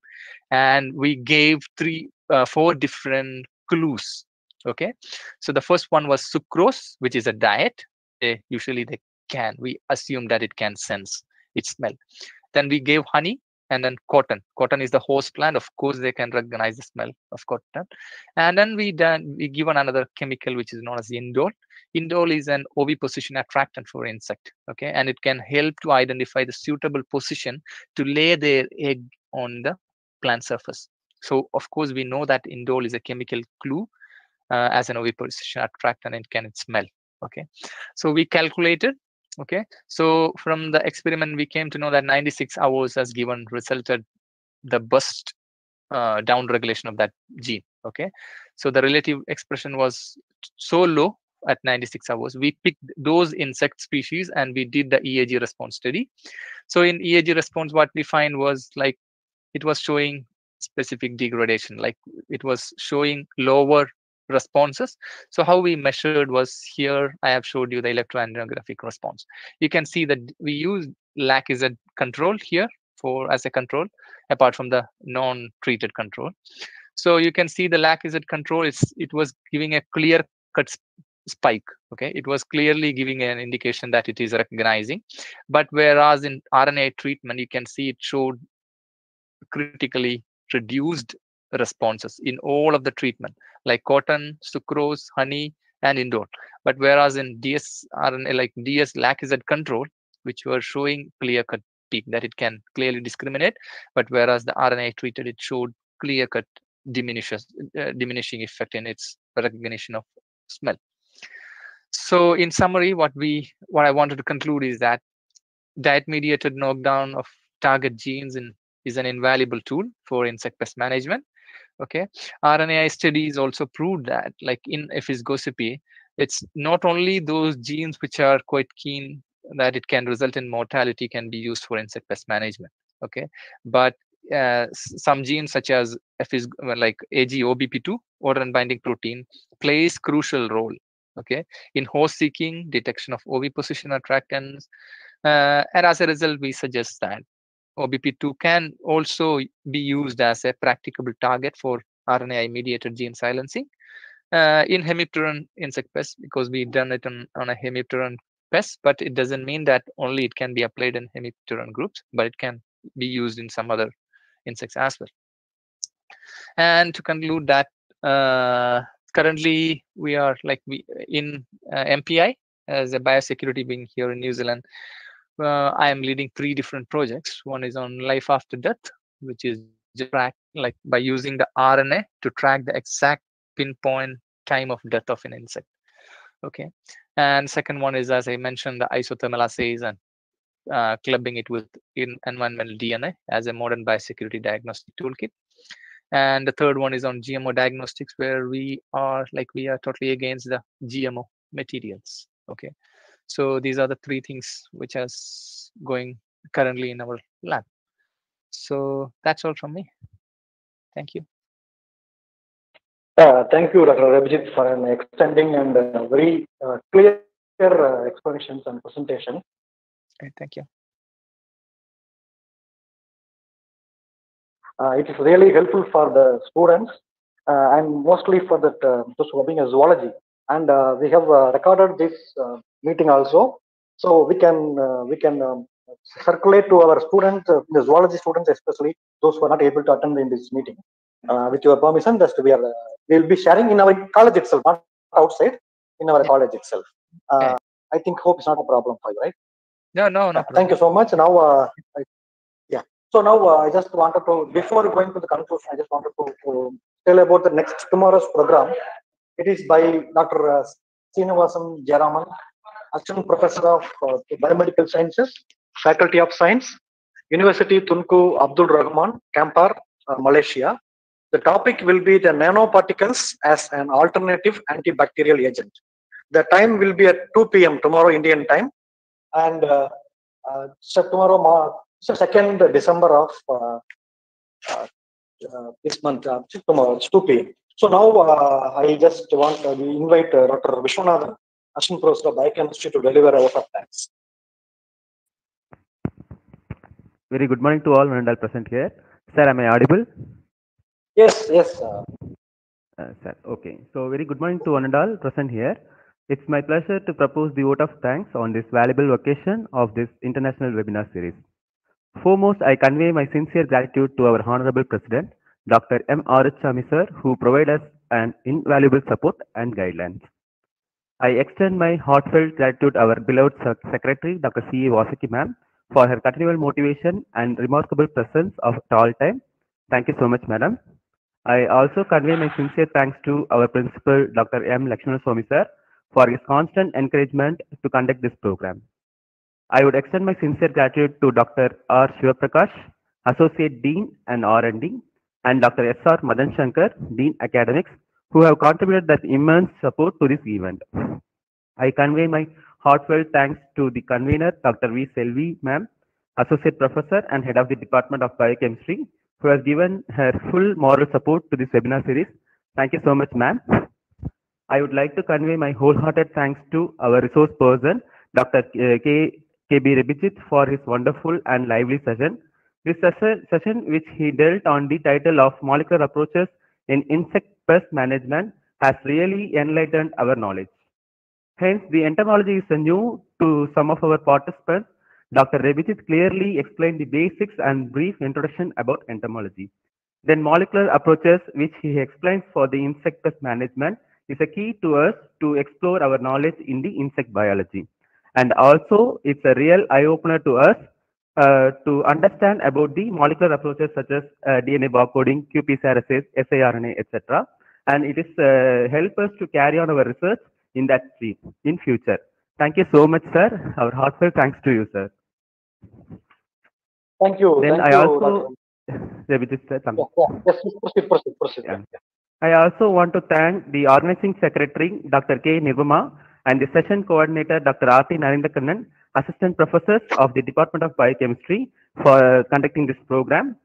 And we gave three, uh, four different clues. Okay. So the first one was sucrose, which is a diet. They, usually they can, we assume that it can sense its smell. Then we gave honey, and then cotton. Cotton is the host plant. Of course, they can recognize the smell of cotton. And then we done we given another chemical which is known as indole. Indole is an oviposition attractant for insect. Okay, and it can help to identify the suitable position to lay their egg on the plant surface. So of course, we know that indole is a chemical clue uh, as an oviposition attractant and can smell. Okay, so we calculated okay. So from the experiment we came to know that 96 hours has given resulted the best uh, down regulation of that gene. Okay. So the relative expression was so low at 96 hours. We picked those insect species and we did the eag response study. So in eag response what we find was like it was showing specific degradation. Like it was showing lower responses. So how we measured was here, I have showed you the electroantennographic response. You can see that we use LAC-Z control here for as a control, apart from the non-treated control. So you can see the LAC-Z control, is it was giving a clear cut spike. Okay, it was clearly giving an indication that it is recognizing. But whereas in RNA treatment, you can see it showed critically reduced responses in all of the treatment like cotton, sucrose, honey, and indole. But whereas in DS RNA like DS LAC-Z control, which were showing clear cut peak that it can clearly discriminate, but whereas the RNA treated it showed clear cut diminishes uh, diminishing effect in its recognition of smell. So in summary, what we what I wanted to conclude is that diet mediated knockdown of target genes in, is an invaluable tool for insect pest management okay? Rnai studies also proved that like in Aphis it's not only those genes which are quite keen that it can result in mortality can be used for insect pest management okay? But uh, some genes such as Aphis, like agobp2 odor binding protein plays crucial role okay in host seeking detection of oviposition attractants uh, and as a result we suggest that OBP2 can also be used as a practicable target for RNAi mediated gene silencing uh, in hemipteran insect pests because we've done it on, on a hemipteran pest, but it doesn't mean that only it can be applied in hemipteran groups, but it can be used in some other insects as well. And to conclude that, uh, currently we are like we in uh, MPI as a biosecurity being here in New Zealand. Uh, I am leading three different projects. One is on life after death, which is track like by using the RNA to track the exact pinpoint time of death of an insect. Okay, and second one is as I mentioned the isothermal assays and uh, clubbing it with in environmental DNA as a modern biosecurity diagnostic toolkit. And the third one is on GMO diagnostics, where we are like we are totally against the GMO materials. Okay, so these are the three things which is going currently in our lab. So that's all from me. Thank you. Uh, thank you, Dr. Rebijith, for an extending and uh, very uh, clear uh, explanations and presentation. Okay, thank you. Uh, it is really helpful for the students uh, and mostly for the those who are being a zoology. And uh, we have uh, recorded this uh, meeting also, so we can uh, we can um, circulate to our students, uh, the zoology students especially those who are not able to attend in this meeting. Uh, with your permission, just we are uh, we will be sharing in our college itself, not outside, in our college itself. Uh, Okay. I think hope is not a problem for you, right? No, no, no. Thank you so much. Now, uh, I, yeah. So now uh, I just wanted to, before going to the conclusion, I just wanted to, to tell about the next tomorrow's program. It is by Dr. Uh, Srinivasan Jaraman, Assistant Professor of uh, Biomedical Sciences, Faculty of Science, University Tunku Abdul Rahman, Kampar, uh, Malaysia. The topic will be the nanoparticles as an alternative antibacterial agent. The time will be at 2 p.m. tomorrow Indian time and uh, uh, so tomorrow, so second December of uh, uh, this month, uh, tomorrow, it's 2 p.m. So now uh, I just want uh, we invite uh, Dr. Vishwanathan, Assistant Professor of Biochemistry, to deliver a vote of thanks. Very good morning to all and I'll present here. Sir, am I audible? Yes, yes. Uh, Uh, sir, okay. So very good morning to one and all present here. It's my pleasure to propose the vote of thanks on this valuable occasion of this international webinar series. Foremost, I convey my sincere gratitude to our Honorable President, Dr. M. Aruchami sir, who provide us an invaluable support and guidelines. I extend my heartfelt gratitude to our beloved Secretary, Dr. C. A. Vasaki ma'am, for her continual motivation and remarkable presence of all time. Thank you so much, madam. I also convey my sincere thanks to our principal, Dr. M. Lakshmana Swami sir, for his constant encouragement to conduct this program. I would extend my sincere gratitude to Dr. R. Shivaprakash, Associate Dean and R&D, and Dr. S. R. Madan Shankar, Dean Academics, who have contributed that immense support to this event. I convey my heartfelt thanks to the convener, Dr. V. Selvi, ma'am, Associate Professor and Head of the Department of Biochemistry, who has given her full moral support to this webinar series. Thank you so much, ma'am. I would like to convey my wholehearted thanks to our resource person, Dr. K. KB Rebijith, for his wonderful and lively session. This session, which he dealt on the title of Molecular Approaches in Insect Pest Management, has really enlightened our knowledge. Hence, the entomology is new to some of our participants. Dr. Rebijith clearly explained the basics and brief introduction about entomology. Then molecular approaches, which he explains for the insect pest management, is a key to us to explore our knowledge in the insect biology. And also, it's a real eye-opener to us uh, to understand about the molecular approaches such as uh, DNA barcoding, qPCR assays, siRNA, etc. And it is uh, help us to carry on our research in that stream in future. Thank you so much, sir. Our heartfelt thanks to you, sir. thank you. Then thank I you, also-. (laughs) I also want to thank the organizing secretary, Dr. K. Nirvama, and the session coordinator, Dr. R.T. Narendhirakannan, assistant professors of the Department of Biochemistry for conducting this program.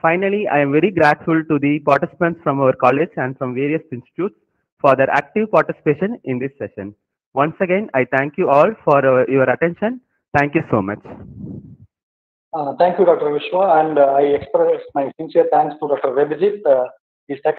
Finally, I am very grateful to the participants from our college and from various institutes for their active participation in this session. Once again, I thank you all for uh, your attention. Thank you so much. Uh, thank you, Dr. Vishwa, and uh, I express my sincere thanks to Dr. Rebijith. Uh,